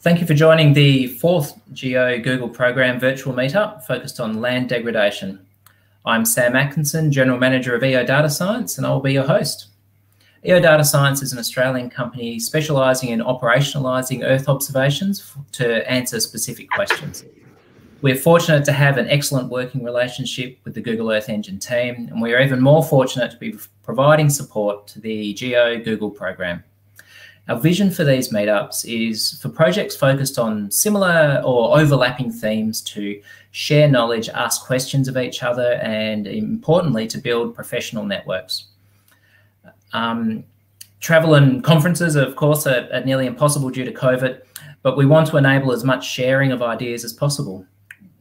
Thank you for joining the fourth GEO Google Program virtual meetup focused on land degradation. I'm Sam Atkinson, General Manager of EO Data Science, and I'll be your host. EO Data Science is an Australian company specialising in operationalising Earth observations to answer specific questions. We're fortunate to have an excellent working relationship with the Google Earth Engine team, and we are even more fortunate to be providing support to the GEO Google program. Our vision for these meetups is for projects focused on similar or overlapping themes to share knowledge, ask questions of each other, and importantly, to build professional networks. Um, travel and conferences, of course, are, are nearly impossible due to COVID, but we want to enable as much sharing of ideas as possible.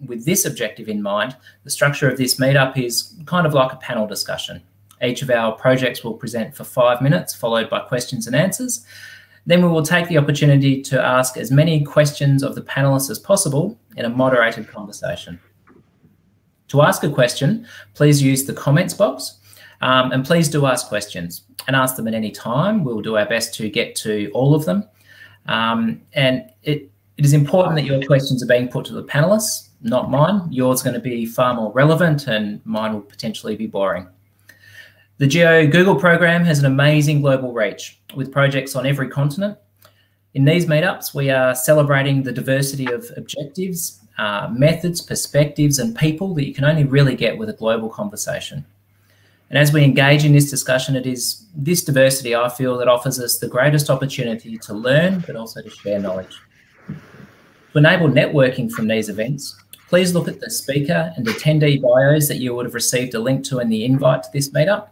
With this objective in mind, the structure of this meetup is kind of like a panel discussion. Each of our projects will present for five minutes, followed by questions and answers. Then we will take the opportunity to ask as many questions of the panelists as possible in a moderated conversation. To ask a question, please use the comments box um, and please do ask questions and ask them at any time. We'll do our best to get to all of them. Um, and it, it is important that your questions are being put to the panelists, not mine. Yours is going to be far more relevant and mine will potentially be boring. The Geo Google program has an amazing global reach with projects on every continent. In these meetups, we are celebrating the diversity of objectives, uh, methods, perspectives, and people that you can only really get with a global conversation. And as we engage in this discussion, it is this diversity I feel that offers us the greatest opportunity to learn, but also to share knowledge. To enable networking from these events, please look at the speaker and attendee bios that you would have received a link to in the invite to this meetup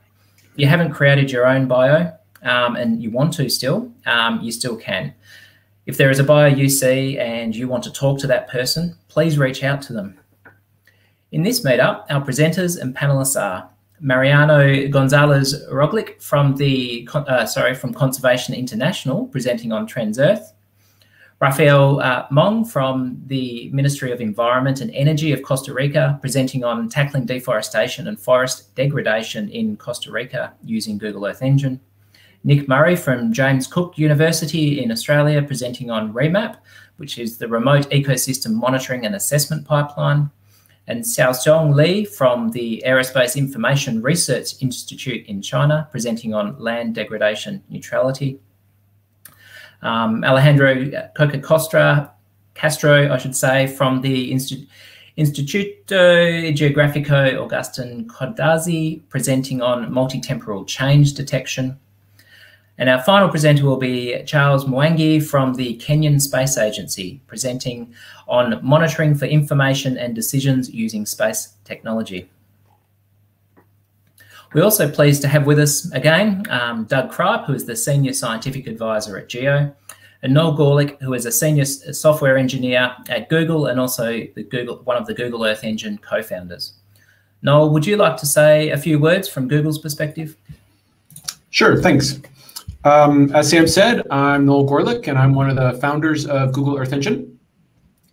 you haven't created your own bio um, and you want to still, um, you still can. If there is a bio you see and you want to talk to that person, please reach out to them. In this meetup, our presenters and panelists are Mariano Gonzalez Roglich from the uh, sorry from Conservation International, presenting on Trends Earth. Rafael uh, Monge from the Ministry of Environment and Energy of Costa Rica, presenting on tackling deforestation and forest degradation in Costa Rica using Google Earth Engine. Nick Murray from James Cook University in Australia, presenting on REMAP, which is the Remote Ecosystem Monitoring and Assessment Pipeline. And Xiaosong Li from the Aerospace Information Research Institute in China, presenting on land degradation neutrality. Um, Alejandro Coca Costra, Castro, I should say, from the. Instituto Geográfico Augustin Codazzi presenting on multi-temporal change detection. And our final presenter will be Charles Mwangi from the Kenyan Space Agency, presenting on monitoring for information and decisions using space technology. We're also pleased to have with us again um, Doug Cripe, who is the Senior Scientific Advisor at GEO, and Noel Gorelick, who is a Senior Software Engineer at Google and also the Google, one of the Google Earth Engine co-founders. Noel, would you like to say a few words from Google's perspective? Sure, thanks. Um, as Sam said, I'm Noel Gorelick, and I'm one of the founders of Google Earth Engine.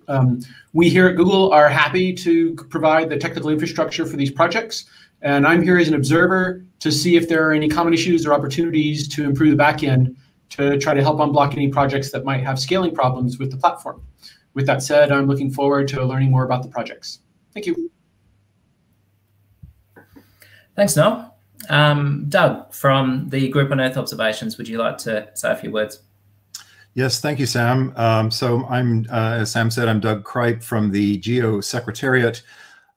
Um, we here at Google are happy to provide the technical infrastructure for these projects and I'm here as an observer to see if there are any common issues or opportunities to improve the backend to try to help unblock any projects that might have scaling problems with the platform. With that said, I'm looking forward to learning more about the projects. Thank you. Thanks, Noel. Um, Doug, from the Group on Earth Observations, would you like to say a few words? Yes, thank you, Sam. Um, so I'm, uh, as Sam said, I'm Doug Cripe from the GEO Secretariat.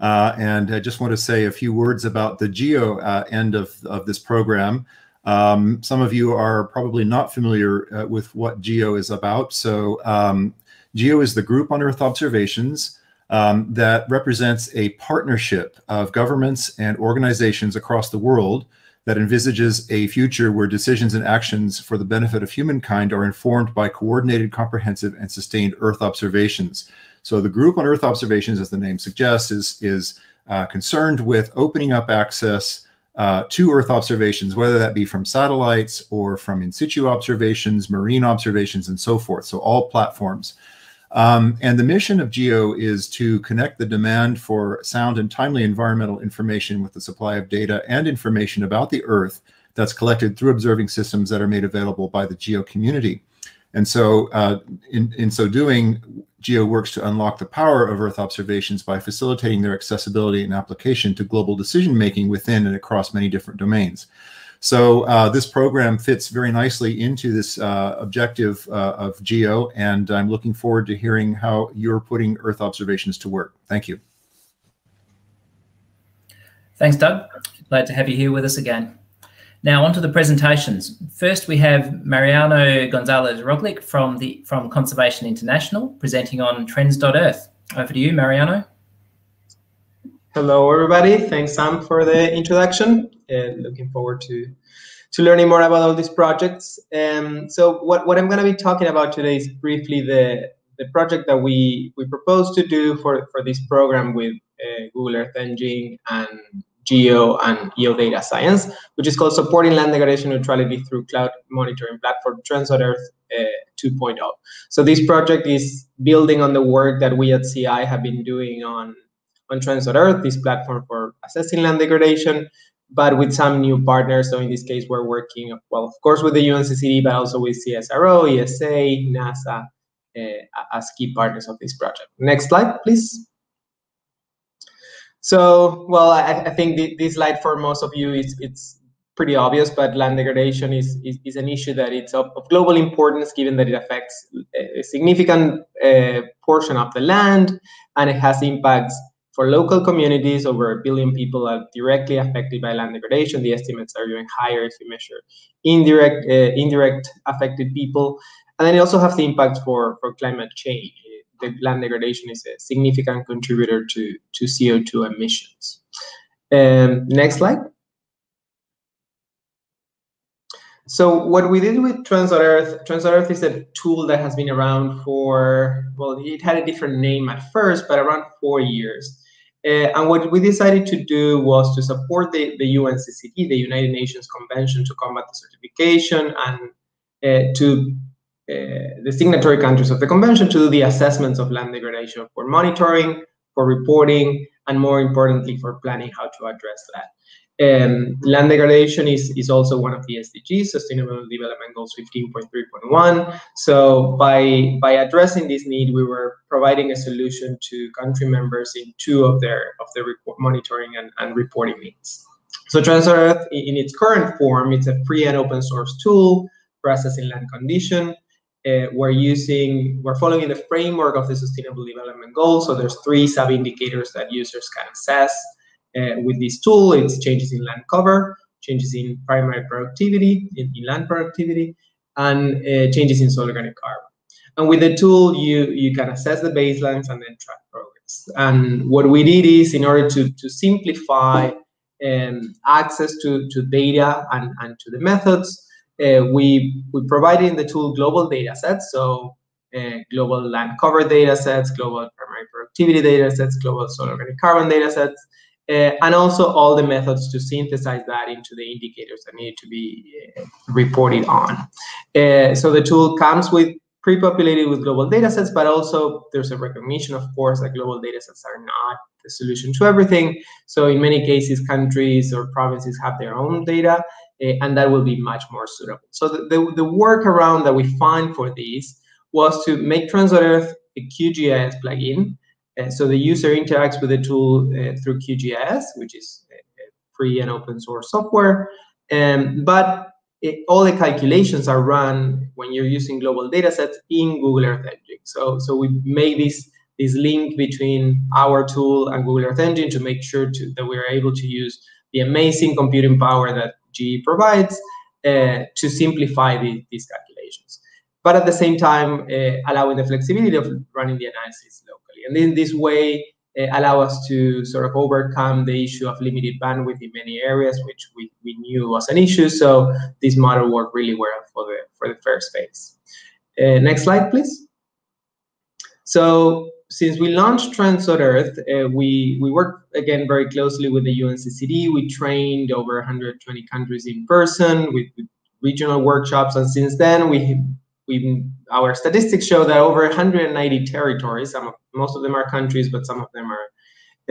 Uh, and I just want to say a few words about the GEO uh, end of, of this program. Um, some of you are probably not familiar uh, with what GEO is about. So um, GEO is the Group on Earth Observations um, that represents a partnership of governments and organizations across the world that envisages a future where decisions and actions for the benefit of humankind are informed by coordinated, comprehensive, and sustained Earth observations. So the group on Earth observations, as the name suggests, is, is uh, concerned with opening up access uh, to Earth observations, whether that be from satellites or from in situ observations, marine observations, and so forth. So all platforms. Um, and the mission of GEO is to connect the demand for sound and timely environmental information with the supply of data and information about the Earth that's collected through observing systems that are made available by the GEO community. And so, uh, in, in so doing, GEO works to unlock the power of Earth observations by facilitating their accessibility and application to global decision making within and across many different domains. So uh, this program fits very nicely into this uh, objective uh, of GEO, and I'm looking forward to hearing how you're putting Earth observations to work. Thank you. Thanks, Doug. Glad to have you here with us again. Now on to the presentations. First, we have Mariano Gonzalez Roglich from the from Conservation International presenting on trends.earth. Over to you, Mariano. Hello, everybody. Thanks, Sam, for the introduction. And looking forward to to learning more about all these projects. Um, so what, what I'm going to be talking about today is briefly the the project that we we propose to do for for this program with uh, Google Earth Engine and Geo and EO data science, which is called Supporting Land Degradation Neutrality through Cloud Monitoring Platform Trends.earth uh, 2.0. So this project is building on the work that we at CI have been doing on, on Trends.earth, this platform for assessing land degradation, but with some new partners. So in this case, we're working, well, of course, with the UNCCD, but also with CSIRO, ESA, NASA, uh, as key partners of this project. Next slide, please. So, well, I, I think the, this slide for most of you is it's pretty obvious, but land degradation is, is, is an issue that it's of, of, global importance given that it affects a significant uh, portion of the land and it has impacts for local communities. Over a billion people are directly affected by land degradation. The estimates are even higher if you measure indirect uh, indirect affected people. And then you also have the impact for, for climate change the land degradation is a significant contributor to, to CO2 emissions. Um, next slide. So what we did with Trends.earth, Trends.earth is a tool that has been around for, well, it had a different name at first, but around four years. Uh, and what we decided to do was to support the, the UNCCD, the United Nations Convention to Combat Desertification, and uh, to uh, the signatory countries of the convention to do the assessments of land degradation for monitoring, for reporting, and more importantly, for planning how to address that. Um, land degradation is, is also one of the SDGs, Sustainable Development Goals 15.3.1. So by, by addressing this need, we were providing a solution to country members in two of their of their monitoring and, and reporting needs. So Trends.earth, in its current form, it's a free and open source tool for assessing land condition uh, we're using, we're following the framework of the Sustainable Development Goals. So there's three sub-indicators that users can assess uh, with this tool. It's changes in land cover, changes in primary productivity, in, in land productivity, and uh, changes in soil organic carbon. And with the tool, you, you can assess the baselines and then track progress. And what we did is in order to, to simplify um, access to, to data and, and to the methods, uh, we we provided in the tool global data sets, so uh, global land cover data sets, global primary productivity data sets, global soil organic carbon data sets, uh, and also all the methods to synthesize that into the indicators that need to be uh, reported on. Uh, so the tool comes with pre-populated with global data sets, but also there's a recognition, of course, that global data sets are not the solution to everything. So in many cases, countries or provinces have their own data, uh, and that will be much more suitable. So the, the, the workaround that we find for these was to make Trends.earth a QGIS plugin. Uh, so the user interacts with the tool uh, through QGIS, which is free and open source software. Um, but it, all the calculations are run when you're using global data sets in Google Earth Engine. So, so we made this this link between our tool and Google Earth Engine to make sure to, that we are able to use the amazing computing power that GE provides uh, to simplify the, these calculations. But at the same time, uh, allowing the flexibility of running the analysis locally. And in this way, uh, allow us to sort of overcome the issue of limited bandwidth in many areas, which we, we knew was an issue. So this model worked really well for the, for the first phase. Uh, next slide, please. So since we launched Trends.earth, uh, we, we worked again very closely with the UNCCD. We trained over 120 countries in person with, with regional workshops. And since then, we, we our statistics show that over 190 territories, some of, most of them are countries, but some of them are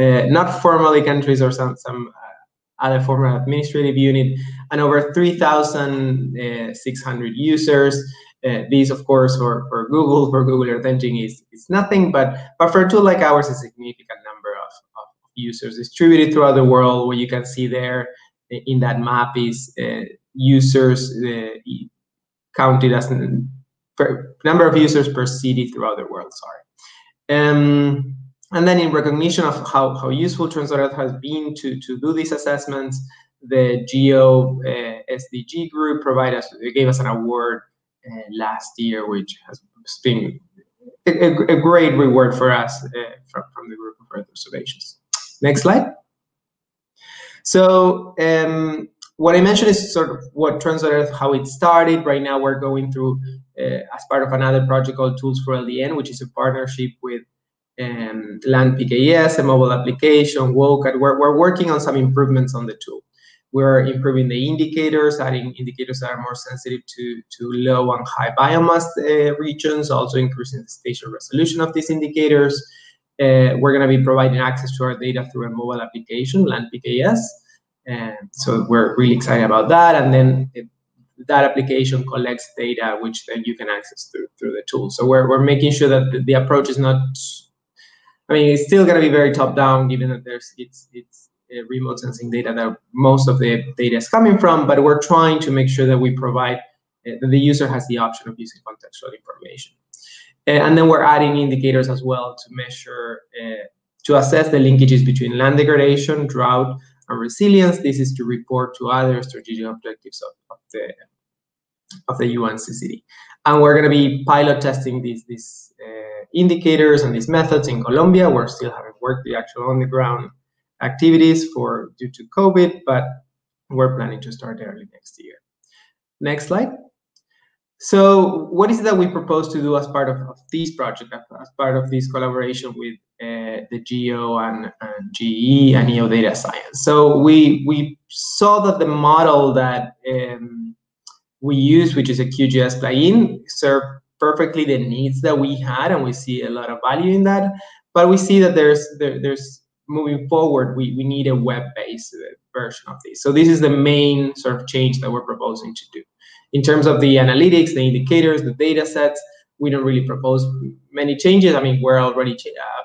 uh, not formally countries or some, some uh, other formal administrative unit, and over 3,600 uh, users Uh, this, of course, for, for Google, for Google Earth Engine is, is nothing, but, but for a tool like ours, a significant number of, of users distributed throughout the world. What you can see there in that map is uh, users uh, counted as per, number of users per city throughout the world, sorry. Um, and then in recognition of how, how useful Trends.earth has been to, to do these assessments, the Geo uh, SDG group provided us, gave us an award uh, last year, which has been a, a, great reward for us uh, from, from the group of Earth observations. Next slide. So um, what I mentioned is sort of what Trends.earth, how it started. Right now, we're going through uh, as part of another project called Tools for LDN, which is a partnership with um, Land PKS, a mobile application, WOCAT. We're, we're working on some improvements on the tool. We're improving the indicators, adding indicators that are more sensitive to, to low and high biomass uh, regions, also increasing the spatial resolution of these indicators. Uh, we're going to be providing access to our data through a mobile application, Land PKS. And so we're really excited about that. And then it, that application collects data, which then you can access through, through the tool. So we're, we're making sure that the, the approach is not, I mean, it's still going to be very top down, given that there's it's it's remote sensing data that most of the data is coming from, but we're trying to make sure that we provide uh, that the user has the option of using contextual information. Uh, and then we're adding indicators as well to measure, uh, to assess the linkages between land degradation, drought, and resilience. This is to report to other strategic objectives of, of the of the UNCCD. And we're going to be pilot testing these these uh, indicators and these methods in Colombia. We're still haven't worked the actual on the ground activities for due to COVID, but we're planning to start early next year. Next slide. So what is it that we propose to do as part of, of this project, as part of this collaboration with uh, the Geo and, and, GE and EO Data Science? So we we saw that the model that um, we use, which is a QGIS plugin, served perfectly the needs that we had, and we see a lot of value in that. But we see that there's there, there's moving forward, we, we need a web-based version of this. So this is the main sort of change that we're proposing to do. In terms of the analytics, the indicators, the data sets, we don't really propose many changes. I mean, we're already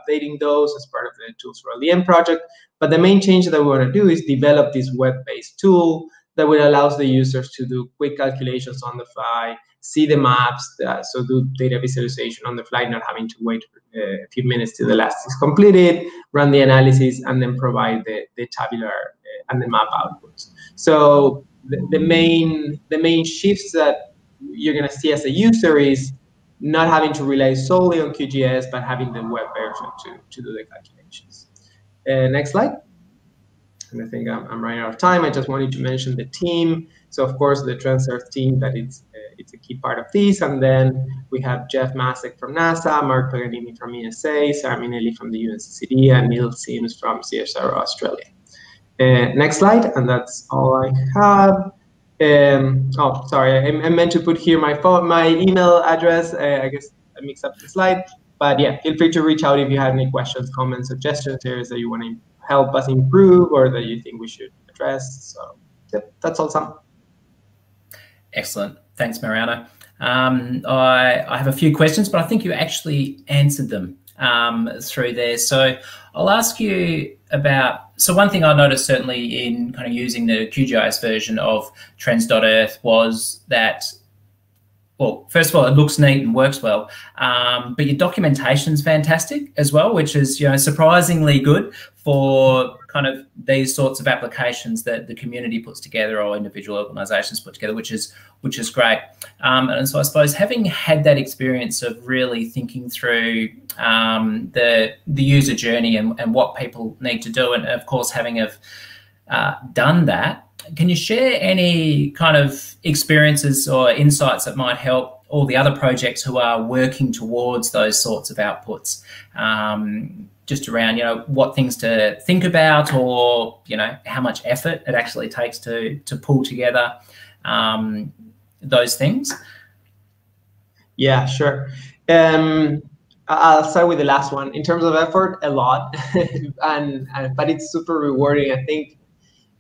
updating those as part of the Tools for LDN project. But the main change that we want to do is develop this web-based tool that will allow the users to do quick calculations on the fly, see the maps, uh, so do data visualization on the fly, not having to wait uh, a few minutes till the last is completed, run the analysis, and then provide the, the tabular uh, and the map outputs. So the, main the main shifts that you're going to see as a user is not having to rely solely on QGIS, but having the web version to, to do the calculations. Uh, next slide. And I think I'm, I'm, running out of time. I just wanted to mention the team. So of course, the Trends.earth team that it's uh, it's a key part of this. And then we have Jeff Masek from NASA, Mark Paganini from ESA, Sarah Minelli from the UNCCD, and Neil Sims from CSIRO Australia. Uh, next slide, and that's all I have. Um, oh, sorry, I, I, meant to put here my phone, my email address. Uh, I guess I mixed up the slide. But yeah, feel free to reach out if you have any questions, comments, suggestions, areas that you want to help us improve or that you think we should address. So yep, that's all, Sam. Excellent. Thanks, Mariana. Um, I, I, have a few questions, but I think you actually answered them um, through there. So I'll ask you about. So one thing I noticed certainly in kind of using the QGIS version of Trends.earth was that well, first of all, it looks neat and works well, um, but your documentation's fantastic as well, which is you know surprisingly good for kind of these sorts of applications that the community puts together or individual organisations put together, which is which is great. Um, and so I suppose having had that experience of really thinking through um, the the user journey and, and what people need to do, and of course having have uh, done that can you share any kind of experiences or insights that might help all the other projects who are working towards those sorts of outputs? Um, just around, you know, what things to think about, or you know, how much effort it actually takes to to pull together um, those things. Yeah, sure. Um, I'll start with the last one. In terms of effort, a lot, and, and but it's super rewarding. I think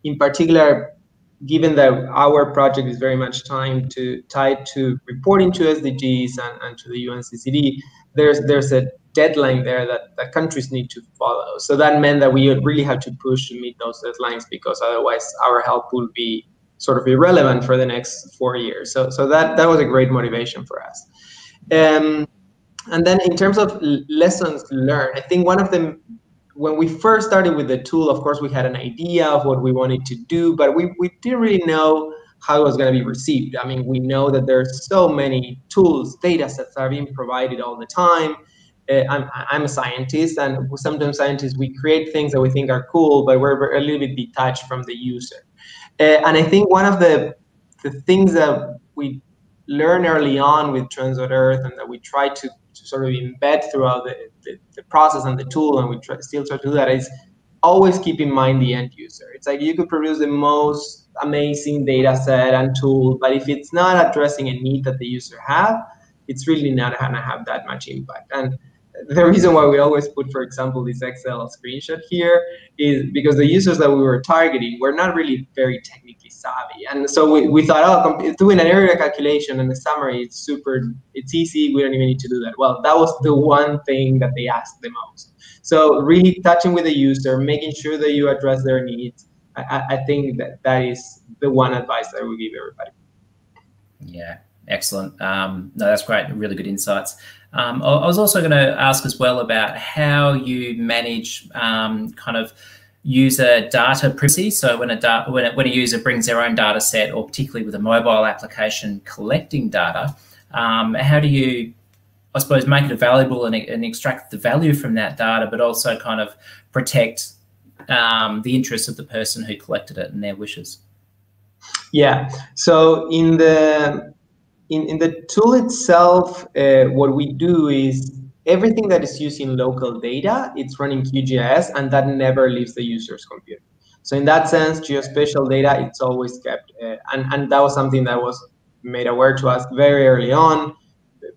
in particular, given that our project is very much tied to tied to reporting to SDGs and, and to the UNCCD, there's there's a deadline there that, that countries need to follow. So that meant that we really had to push to meet those deadlines because otherwise our help would be sort of irrelevant for the next four years. So so that that was a great motivation for us. Um, and then in terms of lessons learned, I think one of them when we first started with the tool, of course, we had an idea of what we wanted to do, but we, we didn't really know how it was going to be received. I mean, we know that there's so many tools, data sets are being provided all the time. Uh, I'm, I'm a scientist, and sometimes scientists, we create things that we think are cool, but we're a little bit detached from the user. Uh, and I think one of the, the things that we learn early on with Translate Earth and that we try to sort of embed throughout the, the, the process and the tool, and we try, still try to do that, is always keep in mind the end user. It's like you could produce the most amazing data set and tool, but if it's not addressing a need that the user have, it's really not gonna have that much impact. And the reason why we always put, for example, this Excel screenshot here is because the users that we were targeting were not really very technically savvy. And so we, we thought, oh, doing an area calculation and the summary, it's super, it's easy. We don't even need to do that. Well, that was the one thing that they asked the most. So really touching with the user, making sure that you address their needs. I, I think that that is the one advice that we give everybody. Yeah, excellent. Um, no, that's great. Really good insights. Um, I was also going to ask as well about how you manage um, kind of user data privacy. So when a, da- when, a, when a user brings their own data set, or particularly with a mobile application collecting data, um, how do you, I suppose, make it valuable and, and, extract the value from that data, but also kind of protect um, the interests of the person who collected it and their wishes? Yeah. So in the in, in the tool itself, uh, what we do is everything that is using local data, it's running QGIS, and that never leaves the user's computer. So in that sense, geospatial data, it's always kept. Uh, and, and that was something that was made aware to us very early on.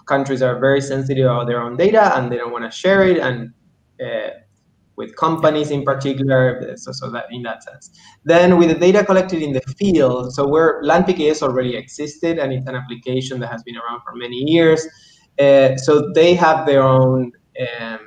Countries are very sensitive about their own data, and they don't want to share it. And uh, with companies in particular, so, so that in that sense. Then with the data collected in the field, so where LandPKS already existed and it's an application that has been around for many years. Uh, so they have their own um,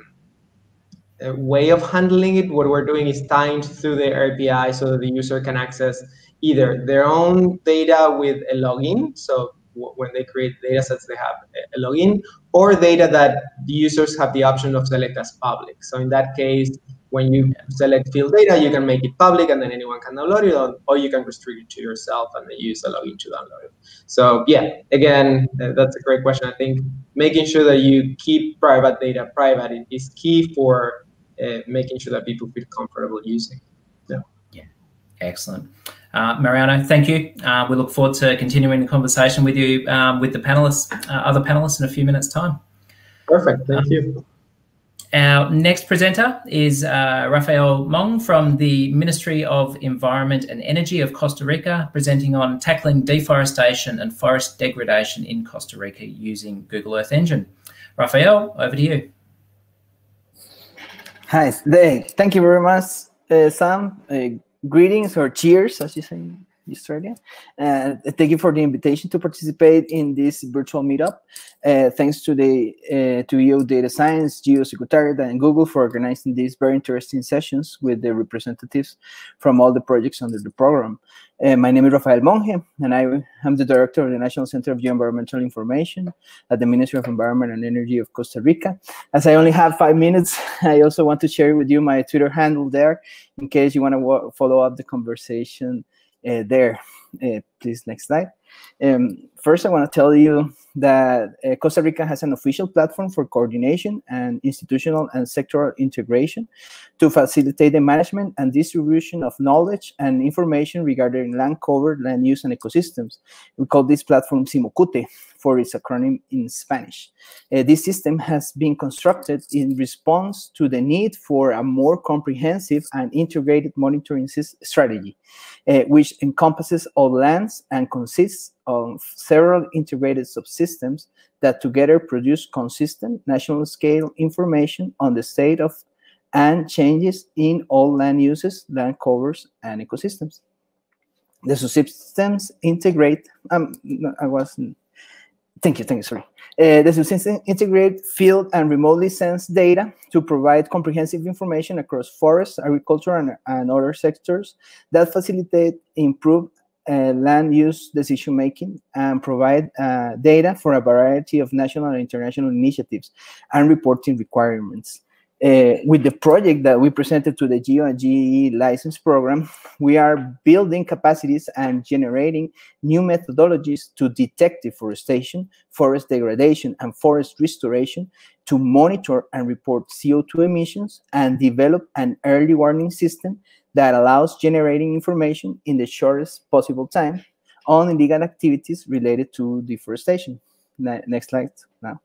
way of handling it. What we're doing is timed through the API so that the user can access either their own data with a login, so when they create data sets, they have a login, or data that the users have the option of select as public. So in that case, when you select field data, you can make it public and then anyone can download it, or you can restrict it to yourself and then use a login to download it. So yeah, again, that's a great question. I think making sure that you keep private data private is key for uh, making sure that people feel comfortable using. Yeah. Yeah. Excellent. Uh, Mariano, thank you. Uh, we look forward to continuing the conversation with you, um, with the panelists, uh, other panelists in a few minutes' time. Perfect. Thank um, you. Our next presenter is uh, Rafael Monge from the Ministry of Environment and Energy of Costa Rica, presenting on tackling deforestation and forest degradation in Costa Rica using Google Earth Engine. Rafael, over to you. Hi, thank you very much, uh, Sam. Uh, greetings or cheers, as you say Australia. Uh, thank you for the invitation to participate in this virtual meetup. Uh, thanks to the uh, to EO Data Science, Geo Secretariat, and Google for organizing these very interesting sessions with the representatives from all the projects under the program. Uh, my name is Rafael Monge, and I am the director of the National Center of Geoenvironmental Information at the Ministry of Environment and Energy of Costa Rica. As I only have five minutes, I also want to share with you my Twitter handle there in case you want to follow up the conversation there. Uh, please, next slide. Um, first, I want to tell you that uh, Costa Rica has an official platform for coordination and institutional and sectoral integration to facilitate the management and distribution of knowledge and information regarding land cover, land use, and ecosystems. We call this platform SIMOCUTE for its acronym in Spanish. Uh, this system has been constructed in response to the need for a more comprehensive and integrated monitoring strategy, uh, which encompasses all lands and consists of several integrated subsystems that together produce consistent national scale information on the state of and changes in all land uses, land covers, and ecosystems. The subsystems integrate, um, I wasn't, thank you, thank you, sorry. Uh, the subsystems integrate field and remotely sensed data to provide comprehensive information across forests, agriculture, and, and other sectors that facilitate improved uh, land use decision making and provide uh, data for a variety of national and international initiatives and reporting requirements. Uh, with the project that we presented to the GEO and GE license program, we are building capacities and generating new methodologies to detect deforestation, forest degradation, and forest restoration to monitor and report CO2 emissions and develop an early warning system that allows generating information in the shortest possible time on illegal activities related to deforestation. Ne next slide now.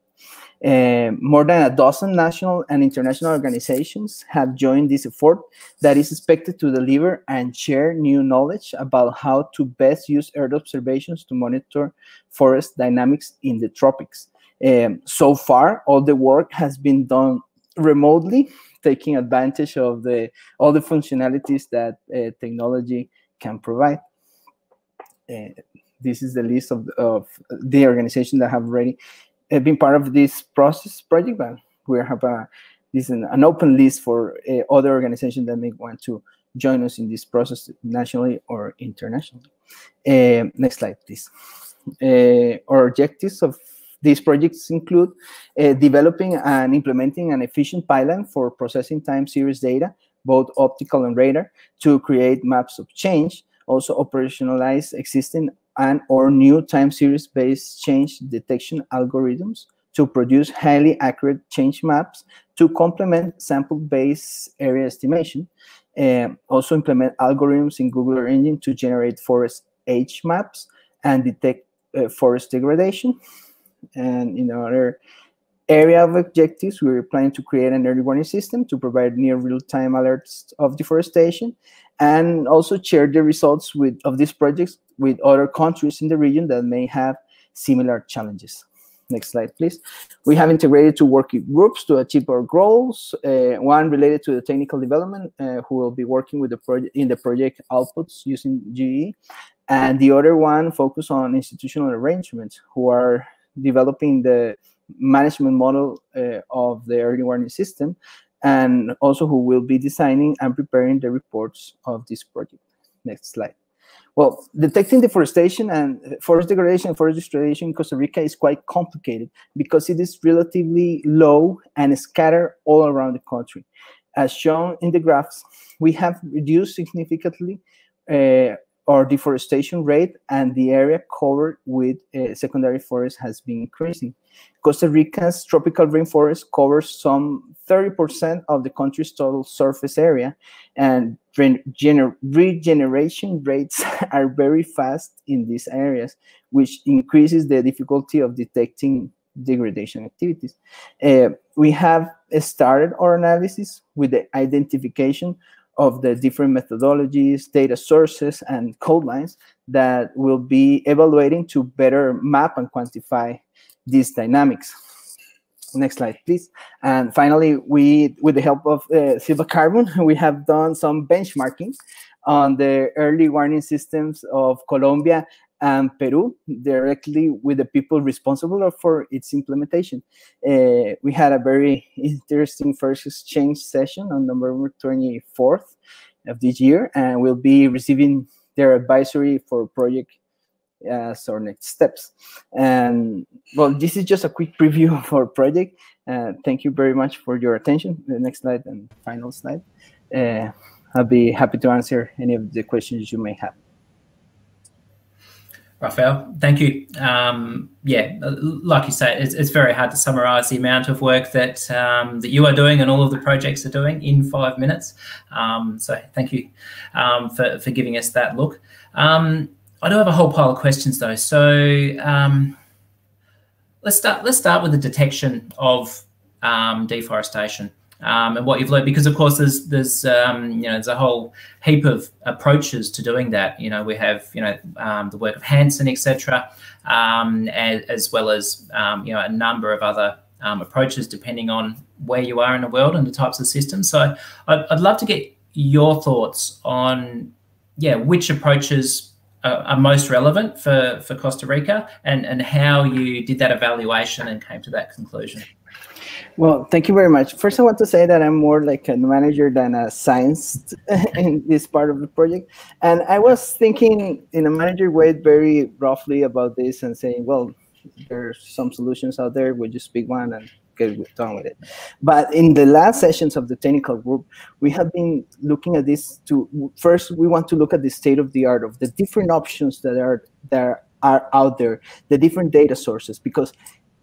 Uh, more than a dozen national and international organizations have joined this effort that is expected to deliver and share new knowledge about how to best use Earth observations to monitor forest dynamics in the tropics. Um, so far, all the work has been done remotely, taking advantage of the all the functionalities that uh, technology can provide. Uh, this is the list of, of the organizations that have already have been part of this process project, but we have a this an, an open list for uh, other organizations that may want to join us in this process nationally or internationally. Uh, next slide, please. Uh, our objectives of these projects include uh, developing and implementing an efficient pipeline for processing time series data, both optical and radar, to create maps of change, also operationalize existing and or new time series based change detection algorithms to produce highly accurate change maps to complement sample-based area estimation. and also implement algorithms in Google Engine to generate forest age maps and detect uh, forest degradation. And in other area of objectives, we're planning to create an early warning system to provide near real-time alerts of deforestation and also share the results with of these projects with other countries in the region that may have similar challenges. Next slide, please. We have integrated two working groups to achieve our goals. Uh, one related to the technical development, uh, who will be working with the project in the project outputs using GE, and the other one focused on institutional arrangements, who are developing the management model uh, of the early warning system, and also who will be designing and preparing the reports of this project. Next slide. Well, detecting deforestation and forest degradation and forest restoration in Costa Rica is quite complicated because it is relatively low and scattered all around the country. As shown in the graphs, we have reduced significantly uh, our deforestation rate and the area covered with uh, secondary forest has been increasing. Costa Rica's tropical rainforest covers some 30% of the country's total surface area, and regeneration rates are very fast in these areas, which increases the difficulty of detecting degradation activities. Uh, we have started our analysis with the identification of the different methodologies, data sources, and code lines that will be evaluating to better map and quantify these dynamics. Next slide, please. And finally, we, with the help of uh, Silva Carbon, we have done some benchmarking on the early warning systems of Colombia and Peru directly with the people responsible for its implementation. Uh, we had a very interesting first exchange session on November 24th of this year, and we'll be receiving their advisory for project as our next steps. And well, this is just a quick preview of our project. Uh, thank you very much for your attention. The next slide and final slide. Uh, I'll be happy to answer any of the questions you may have. Rafael, thank you. Um, yeah, like you say, it's, it's, very hard to summarize the amount of work that um, that you are doing and all of the projects are doing in five minutes. Um, so thank you um, for, for giving us that look. Um, I do have a whole pile of questions though. So um, let's start. Let's start with the detection of deforestation um, and what you've learned because of course there's there's um, you know there's a whole heap of approaches to doing that you know we have you know um, the work of Hansen etc um, as, as, well as um, you know a number of other um, approaches depending on where you are in the world and the types of systems so I'd, I'd love to get your thoughts on yeah which approaches uh, are most relevant for, for Costa Rica and, and how you did that evaluation and came to that conclusion. Well, thank you very much. First, I want to say that I'm more like a manager than a science in this part of the project. And I was thinking in a manager way very roughly about this and saying, well, there's some solutions out there. We just pick one and get done with it. But in the last sessions of the technical group, we have been looking at this to first we want to look at the state of the art of the different options that are that are out there, the different data sources, because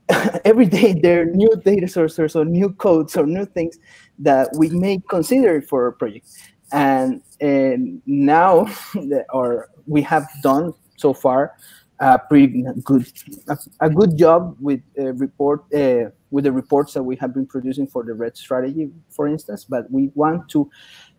every day there are new data sources or new codes or new things that we may consider for a project. And, and now, or we have done so far a pretty good a, a good job with uh, report uh, with the reports that we have been producing for the REDD strategy, for instance. But we want to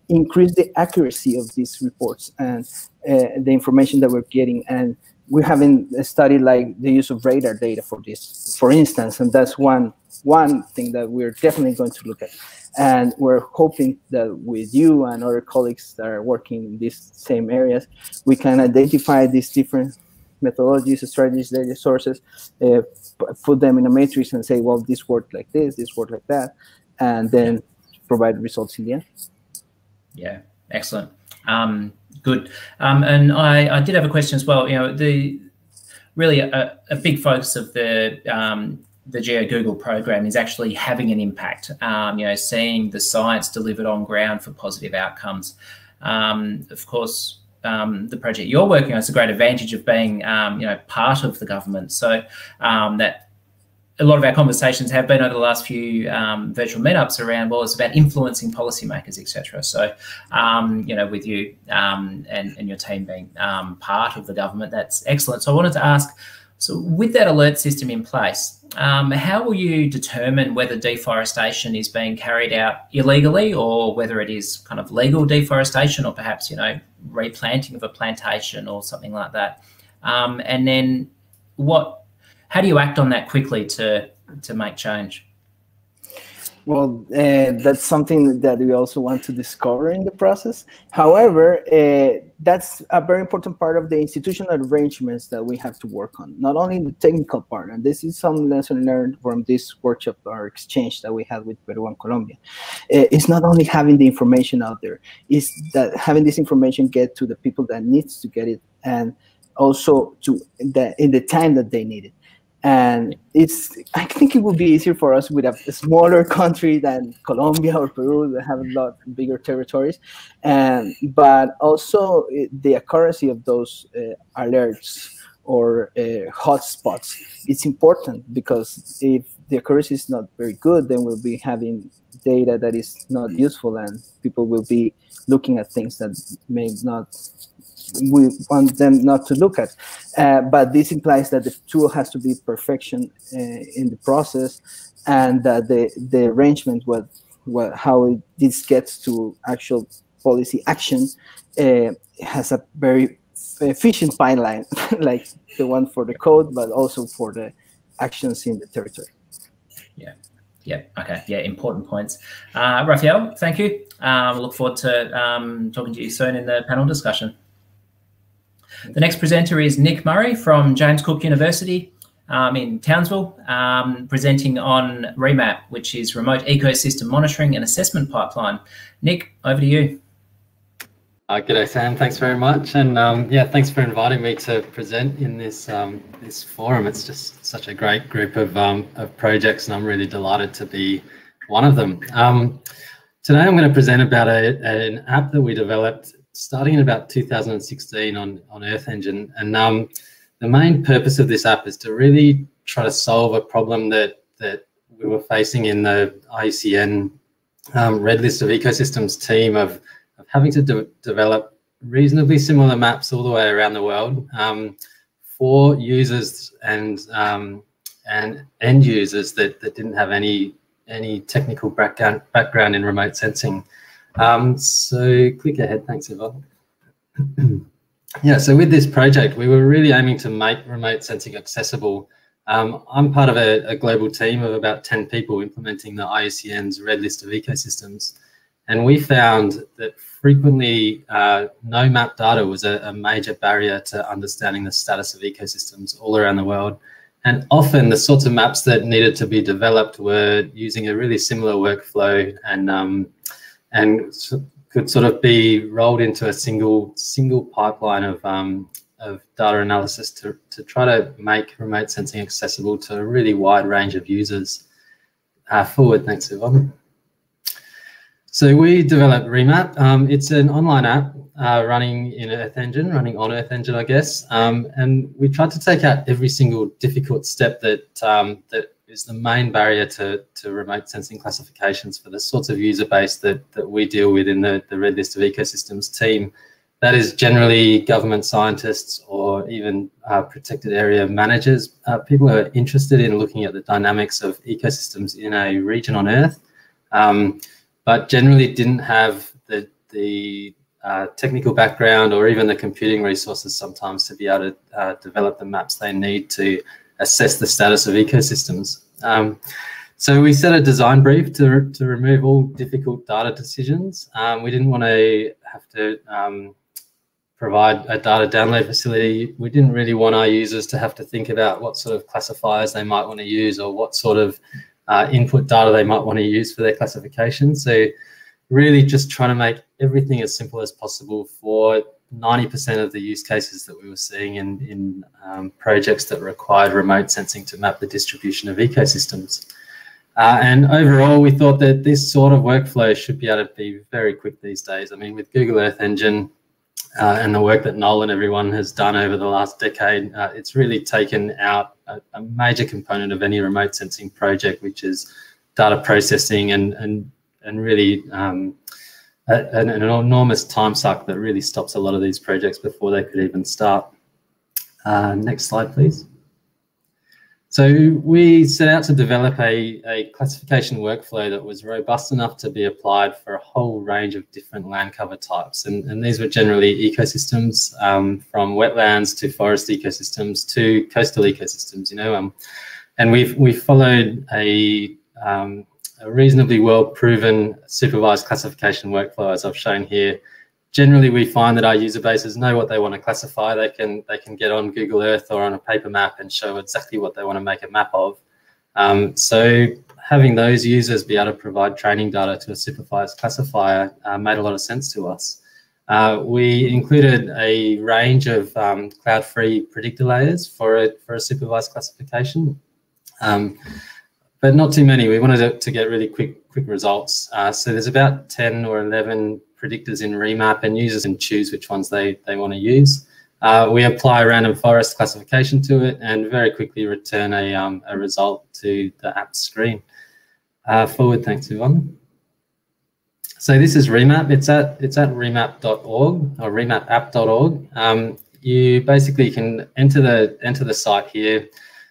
increase the accuracy of these reports and uh, the information that we're getting and we haven't studied like the use of radar data for this, for instance, and that's one one thing that we're definitely going to look at. And we're hoping that with you and other colleagues that are working in these same areas, we can identify these different methodologies, strategies, data sources, uh, put them in a matrix and say, well, this worked like this, this worked like that, and then provide results in the end. Yeah, excellent. Um, Good. Um, and I, I did have a question as well. You know, the really a, a big focus of the um, the Geo Google program is actually having an impact. Um, you know, seeing the science delivered on ground for positive outcomes. Um, of course, um, the project you're working on is a great advantage of being, um, you know, part of the government. So um, that a lot of our conversations have been over the last few um, virtual meetups around well it's about influencing policymakers etc so um, you know with you um, and, and your team being um, part of the government that's excellent. So i wanted to ask so with that alert system in place um, how will you determine whether deforestation is being carried out illegally or whether it is kind of legal deforestation or perhaps you know replanting of a plantation or something like that? Um, and then what how do you act on that quickly to to make change? Well, uh, that's something that we also want to discover in the process. However, uh, that's a very important part of the institutional arrangements that we have to work on, not only the technical part. And this is some lesson learned from this workshop or exchange that we had with Peru and Colombia. Uh, it's not only having the information out there, it's that having this information get to the people that needs to get it and also to the, in the time that they need it and it's i think it would be easier for us with a, smaller country than colombia or peru that have a lot bigger territories. And but also the accuracy of those uh, alerts or uh, hotspots it's important because if the accuracy is not very good then we'll be having data that is not useful and people will be looking at things that may not we want them not to look at. Uh, but this implies that the tool has to be perfection uh, in the process, and that the the arrangement what what how this gets to actual policy action uh, has a very efficient pipeline, like the one for the code, but also for the actions in the territory. Yeah. Yeah. Okay. Yeah. Important points. Uh, Rafael, thank you. Um, look forward to um, talking to you soon in the panel discussion. The next presenter is Nick Murray from James Cook University um, in Townsville, um, presenting on REMAP, which is Remote Ecosystem Monitoring and Assessment Pipeline. Nick, over to you. Uh, g'day, Sam. Thanks very much, and um, yeah, thanks for inviting me to present in this um, this forum. It's just such a great group of um, of projects, and I'm really delighted to be one of them. Um, today, I'm going to present about a, an app that we developed starting in about 2016 on, on Earth Engine. And um, the main purpose of this app is to really try to solve a problem that, that we were facing in the IUCN um, Red List of Ecosystems team of, of having to de develop reasonably similar maps all the way around the world um, for users and um, and end users that, that didn't have any any technical background background in remote sensing. Um, so click ahead. Thanks, Eva. yeah, so with this project, we were really aiming to make remote sensing accessible. Um, I'm part of a, a, global team of about 10 people implementing the IUCN's Red List of Ecosystems. And we found that frequently uh, no map data was a, a, major barrier to understanding the status of ecosystems all around the world. And often the sorts of maps that needed to be developed were using a really similar workflow and um, and could sort of be rolled into a single single pipeline of um, of data analysis to, to try to make remote sensing accessible to a really wide range of users. Uh, forward, thanks, Yvonne. So we developed Remap. Um, it's an online app uh, running in Earth Engine, running on Earth Engine, I guess. Um, and we tried to take out every single difficult step that um, that is the main barrier to, to remote sensing classifications for the sorts of user base that, that we deal with in the, the Red List of Ecosystems team. That is generally government scientists or even uh, protected area managers, uh, people who are interested in looking at the dynamics of ecosystems in a region on Earth, um, but generally didn't have the, the uh, technical background or even the computing resources sometimes to be able to uh, develop the maps they need to assess the status of ecosystems. Um, so we set a design brief to, to remove all difficult data decisions. Um, we didn't want to have to um, provide a data download facility. We didn't really want our users to have to think about what sort of classifiers they might want to use or what sort of uh, input data they might want to use for their classification. So really just trying to make everything as simple as possible for 90% of the use cases that we were seeing in, in um, projects that required remote sensing to map the distribution of ecosystems. Uh, and overall, we thought that this sort of workflow should be able to be very quick these days. I mean, with Google Earth Engine uh, and the work that Noel and everyone has done over the last decade, uh, it's really taken out a, a, major component of any remote sensing project, which is data processing and, and, and really um, an, an, enormous time suck that really stops a lot of these projects before they could even start. Uh, next slide, please. So we set out to develop a, a classification workflow that was robust enough to be applied for a whole range of different land cover types. And, and these were generally ecosystems um, from wetlands to forest ecosystems to coastal ecosystems, you know. Um, and we've, we followed a um, a reasonably well proven supervised classification workflow, as I've shown here. Generally, we find that our user bases know what they want to classify. They can they can get on Google Earth or on a paper map and show exactly what they want to make a map of. Um, so having those users be able to provide training data to a supervised classifier uh, made a lot of sense to us. Uh, we included a range of um, cloud-free predictor layers for a, for a supervised classification. Um, but not too many. We wanted to, to get really quick quick results. Uh, so there's about 10 or 11 predictors in Remap and users can choose which ones they, they want to use. Uh, we apply random forest classification to it and very quickly return a, um, a result to the app screen. Uh, forward, thanks, Yvonne. So this is Remap. It's at it's at remap.org or remapapp.org. Um, you basically can enter the enter the site here,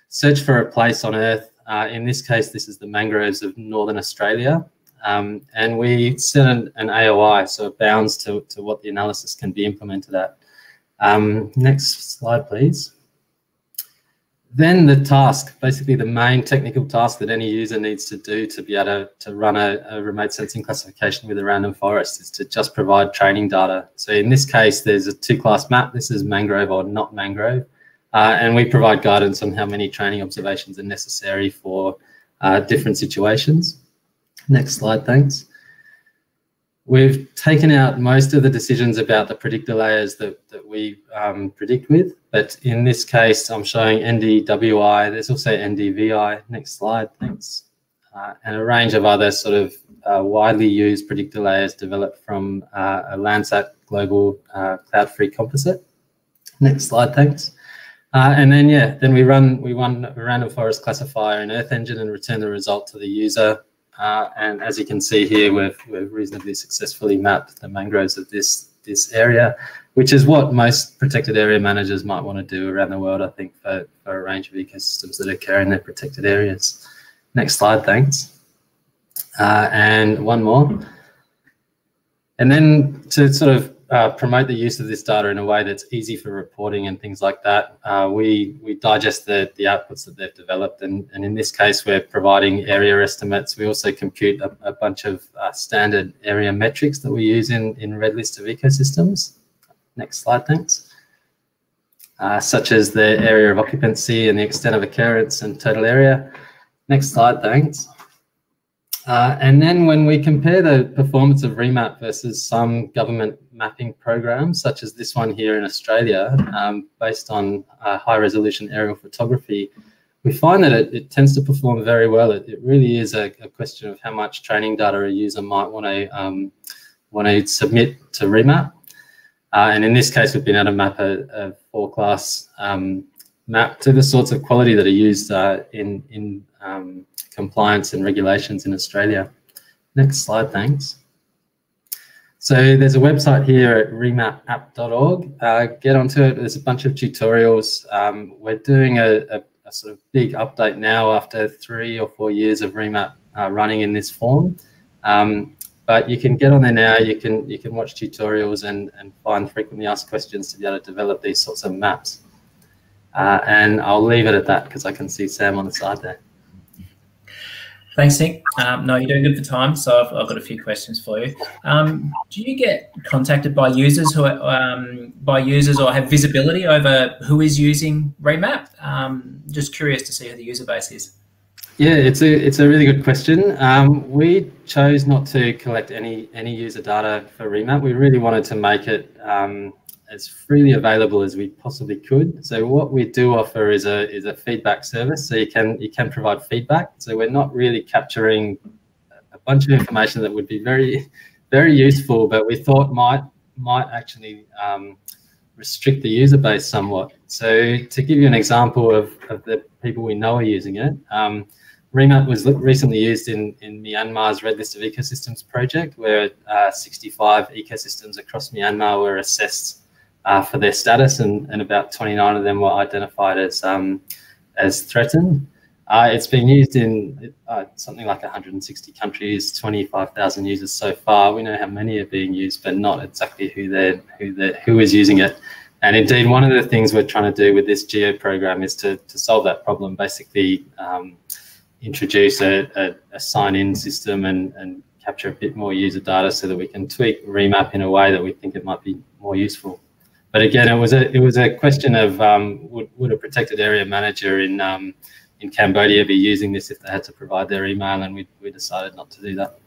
search for a place on Earth uh, in this case, this is the mangroves of Northern Australia. Um, and we set an, an, AOI, so it bounds to, to what the analysis can be implemented at. Um, next slide, please. Then the task, basically the main technical task that any user needs to do to be able to, to run a, a remote sensing classification with a random forest is to just provide training data. So in this case, there's a two-class map. This is mangrove or not mangrove. Uh, and we provide guidance on how many training observations are necessary for uh, different situations. Next slide, thanks. We've taken out most of the decisions about the predictor layers that, that we um, predict with, but in this case, I'm showing NDWI. There's also NDVI. Next slide, thanks. Uh, and a range of other sort of uh, widely used predictor layers developed from uh, a Landsat global uh, cloud-free composite. Next slide, thanks. Uh, and then, yeah, then we run we run a random forest classifier in Earth Engine and return the result to the user. Uh, and as you can see here, we've, we've reasonably successfully mapped the mangroves of this, this area, which is what most protected area managers might want to do around the world, I think, for, for a range of ecosystems that occur in their protected areas. Next slide, thanks. Uh, and one more. And then to sort of uh, promote the use of this data in a way that's easy for reporting and things like that, uh, we we digest the the outputs that they've developed, and and in this case, we're providing area estimates. We also compute a, a bunch of uh, standard area metrics that we use in in Red List of ecosystems. Next slide, thanks. Uh, such as the area of occupancy and the extent of occurrence and total area. Next slide, thanks. Uh, and then when we compare the performance of REMAP versus some government mapping programs, such as this one here in Australia, um, based on uh, high resolution aerial photography, we find that it, it tends to perform very well. It, it really is a, a, question of how much training data a user might want to um, want to submit to REMAP. Uh, and in this case, we've been able to map a, a four class um, map to the sorts of quality that are used uh, in, in um, compliance and regulations in Australia. Next slide, thanks. So there's a website here at remapapp.org. Uh, get onto it. There's a bunch of tutorials. Um, we're doing a, a, a, sort of big update now after three or four years of Remap uh, running in this form. Um, but you can get on there now. You can you can watch tutorials and and find frequently asked questions to be able to develop these sorts of maps. Uh, and I'll leave it at that because I can see Sam on the side there. Thanks, Nick. Um, no, you're doing good for time, so I've, I've got a few questions for you. Um, do you get contacted by users who are, um, by users or have visibility over who is using Remap? Um, just curious to see who the user base is. Yeah, it's a it's a really good question. Um, we chose not to collect any any user data for Remap. We really wanted to make it um, as freely available as we possibly could. So what we do offer is a is a feedback service. So you can you can provide feedback. So we're not really capturing a bunch of information that would be very very useful, but we thought might might actually um, restrict the user base somewhat. So to give you an example of, of the people we know are using it, um, Remap was recently used in, in Myanmar's Red List of Ecosystems project, where uh, 65 ecosystems across Myanmar were assessed uh, for their status, and, and about 29 of them were identified as um, as threatened. Uh, it's been used in uh, something like 160 countries, 25,000 users so far. We know how many are being used, but not exactly who they're who they who is using it. And indeed, one of the things we're trying to do with this geo program is to to solve that problem. Basically, um, introduce a, a, a sign-in system and and capture a bit more user data so that we can tweak remap in a way that we think it might be more useful but again, it was a it was a question of um, would would a protected area manager in um, in Cambodia be using this if they had to provide their email, and we we decided not to do that.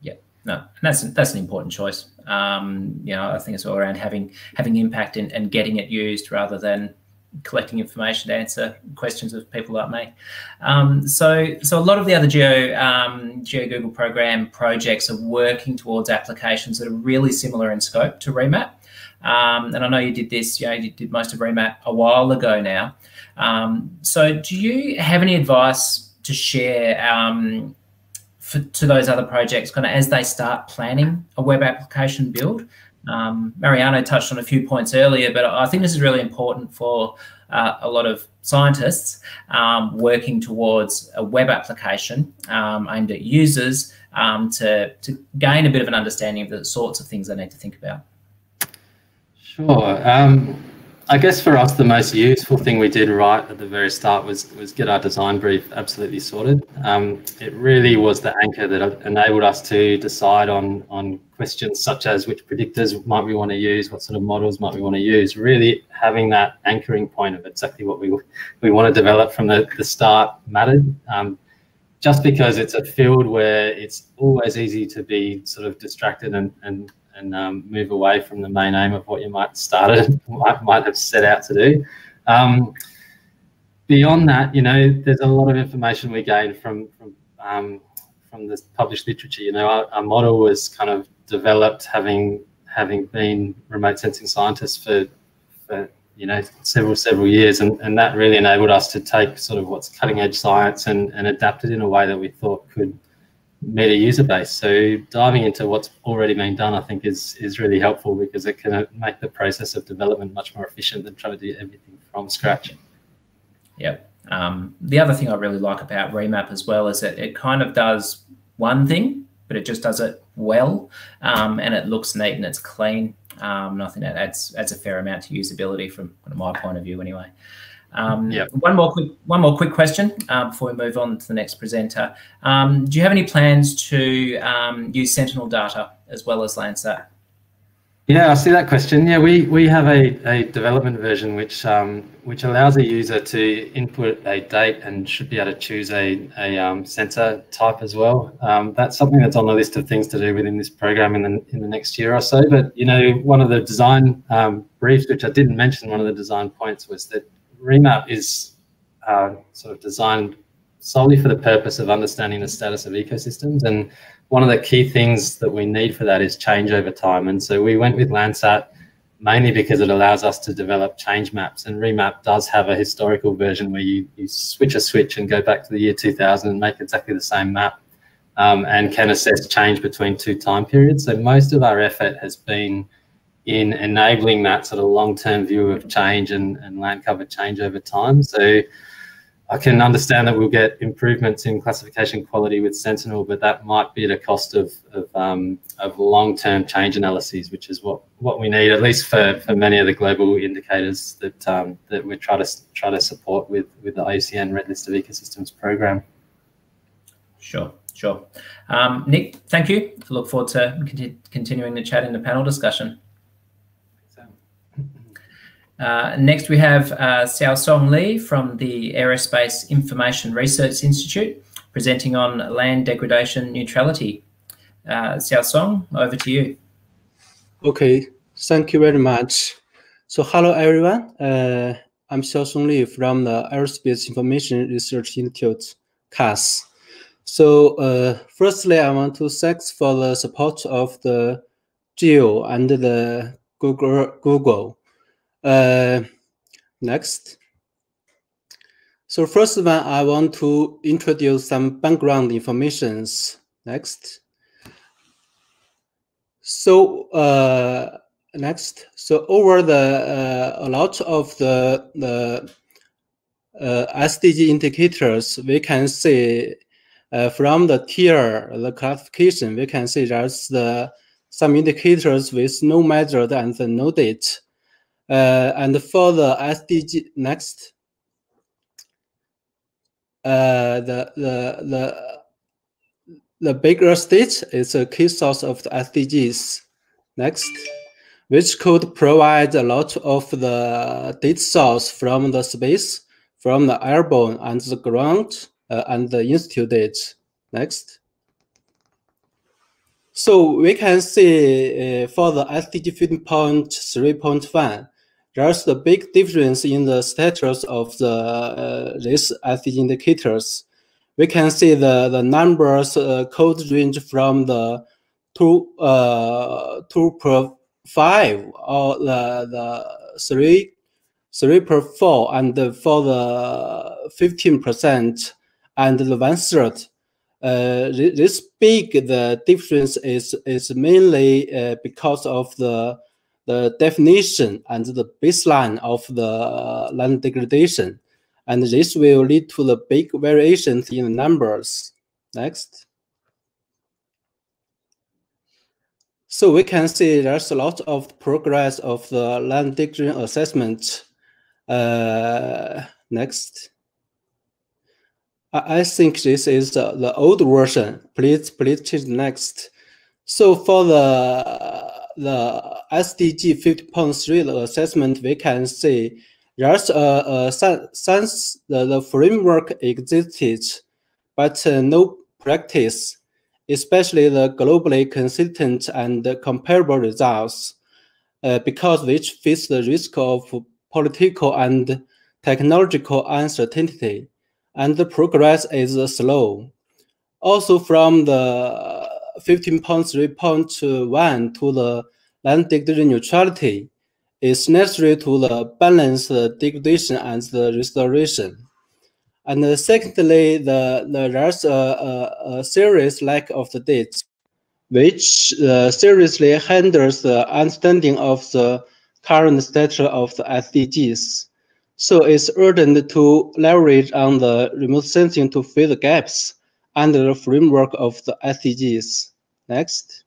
Yeah, no, and that's that's an important choice. Um, you know, I think it's all around having having impact and, and getting it used rather than collecting information to answer questions of people like me. Um, so, so a lot of the other Geo um, Geo Google program projects are working towards applications that are really similar in scope to Remap. Um, and I know you did this, you know, you did most of Remap a while ago now. Um, so do you have any advice to share um, for, to those other projects kind of as they start planning a web application build? Um, Mariano touched on a few points earlier, but I think this is really important for uh, a lot of scientists um, working towards a web application um, aimed at users to, to gain a bit of an understanding of the sorts of things they need to think about. Sure. Um, I guess for us, the most useful thing we did right at the very start was was get our design brief absolutely sorted. Um, it really was the anchor that enabled us to decide on on questions such as which predictors might we want to use, what sort of models might we want to use. Really having that anchoring point of exactly what we we want to develop from the, the start mattered. Um, just because it's a field where it's always easy to be sort of distracted and, and and um, move away from the main aim of what you might started might, might have set out to do. Um, beyond that, you know, there's a lot of information we gain from from um, from this published literature. You know, our, our, model was kind of developed having having been remote sensing scientists for for you know several several years, and, and that really enabled us to take sort of what's cutting edge science and and adapt it in a way that we thought could meet a user base. So diving into what's already been done, I think, is is really helpful because it can make the process of development much more efficient than trying to do everything from scratch. Yep. Um, the other thing I really like about Remap as well is that it kind of does one thing, but it just does it well, um, and it looks neat and it's clean. Um, and I think that adds adds a fair amount to usability from my point of view, anyway. Um, yep. One more quick one more quick question uh, before we move on to the next presenter. Um, do you have any plans to um, use Sentinel data as well as Landsat? Yeah, I see that question. Yeah, we, we have a, a development version which um, which allows a user to input a date and should be able to choose a, a um, sensor type as well. Um, that's something that's on the list of things to do within this program in the, in the next year or so. But, you know, one of the design um, briefs, which I didn't mention, one of the design points was that Remap is uh, sort of designed solely for the purpose of understanding the status of ecosystems. And one of the key things that we need for that is change over time. And so we went with Landsat mainly because it allows us to develop change maps. And Remap does have a historical version where you, you switch a switch and go back to the year 2000 and make exactly the same map um, and can assess change between two time periods. So most of our effort has been in enabling that sort of long-term view of change and, and land cover change over time. So I can understand that we'll get improvements in classification quality with Sentinel, but that might be at a cost of of, um, of long-term change analyses, which is what what we need, at least for, for many of the global indicators that um, that we try to try to support with with the IUCN Red List of Ecosystems program. Sure, sure. Um, Nick, thank you. I look forward to continuing the chat in the panel discussion. Uh, next, we have uh, Xiaosong Li from the Aerospace Information Research Institute presenting on land degradation neutrality. Uh, Xiaosong, over to you. Okay, thank you very much. So, hello everyone. Uh, I'm Xiaosong Li from the Aerospace Information Research Institute, CAS. So, uh, firstly, I want to thank for the support of the GEO and the Google. Google uh, next. So first one, I want to introduce some background informations. Next. So uh, next, so over the uh, a lot of the the uh, SDG indicators, we can see uh, from the tier, the classification, we can see there's the some indicators with no measured and no date. Uh, and for the SDG next, uh, the the the the bigger state is a key source of the SDGs. Next, which could provide a lot of the data source from the space, from the airborne and the ground, uh, and the in situ data. Next. So we can see uh, for the SDG 15.3.1, there's the big difference in the status of the uh, these SDG indicators. We can see the the numbers uh, code range from the two uh, two per five or the the three three per four, and for the fifteen percent and the one third. Uh, this big the difference is is mainly uh, because of the the definition and the baseline of the uh, land degradation. And this will lead to the big variations in the numbers. Next. So we can see there's a lot of progress of the land degradation assessment. Uh, next. I, think this is the, the old version. Please, please change next. So for the uh, the SDG 15.3 assessment, we can see there's a, a sense the, the framework existed, but uh, no practice, especially the globally consistent and comparable results, uh, because which face the risk of political and technological uncertainty, and the progress is slow. Also, from the 15.3.1 to the land degradation neutrality is necessary to the balance the degradation and the restoration. And uh, secondly, the, the there's a, a, a, serious lack of the data, which uh, seriously hinders the understanding of the current status of the SDGs. So it's urgent to leverage on the remote sensing to fill the gaps under the framework of the SDGs. Next.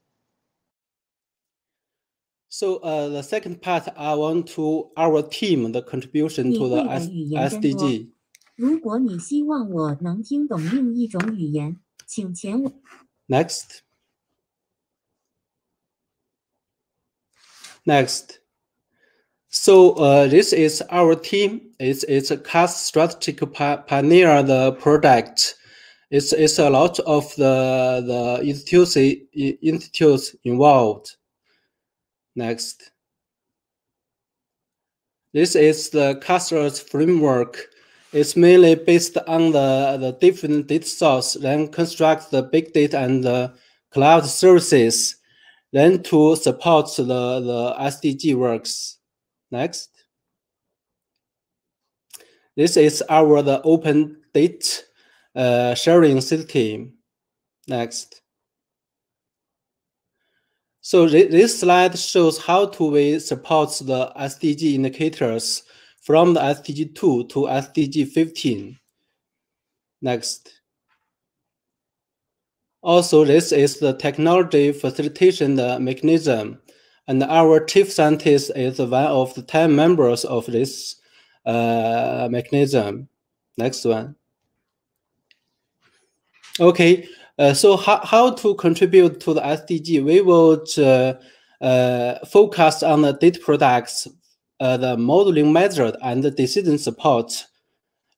So uh, the second part, I want to our team the contribution to the S SDG. 如果你希望我能听懂另一种语言，请前往 Next. Next. So uh, this is our team. It's it's a cast strategic pa- pioneer the project. it's it's a lot of the the institutes institutes involved. Next. This is the clusters framework. It's mainly based on the, the different data source, then construct the big data and the cloud services, then to support the, the SDG works. Next. This is our the open data uh, sharing system. Next. So this slide shows how to we support the SDG indicators from the SDG 2 to SDG 15. Next. Also, this is the technology facilitation mechanism, and our chief scientist is one of the 10 members of this uh, mechanism. Next one. Okay, uh, so how, how to contribute to the SDG? We will uh, uh, focus on the data products, uh, the modeling method, and the decision support.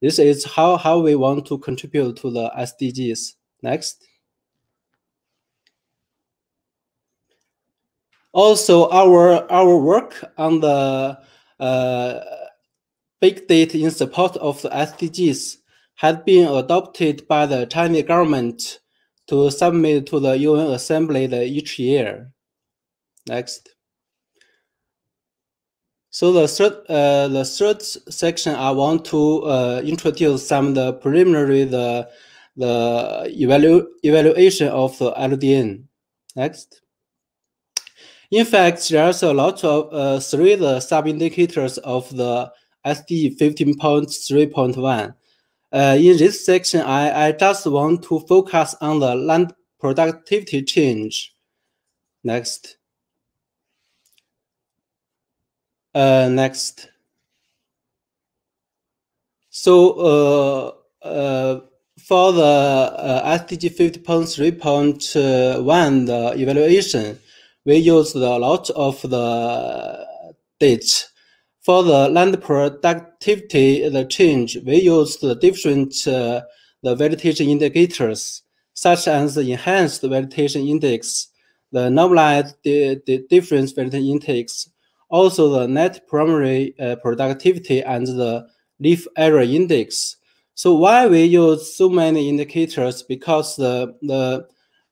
This is how, how we want to contribute to the SDGs. Next. Also, our, our work on the uh, big data in support of the SDGs has been adopted by the Chinese government to submit to the UN Assembly each year. Next. So the third, uh, the third section, I want to uh, introduce some of the preliminary the the evalu evaluation of the LDN. Next. In fact, there's a lot of uh, three the sub indicators of the SD 15.3.1. Uh, in this section, I, I just want to focus on the land productivity change. Next. Uh, next. So uh, uh, for the uh, SDG 15.3.1, the evaluation, we used a lot of the data for the land productivity, the change, we use the different uh, the vegetation indicators, such as the enhanced vegetation index, the normalized the, the difference vegetation index, also the net primary uh, productivity and the leaf area index. So why we use so many indicators? Because the the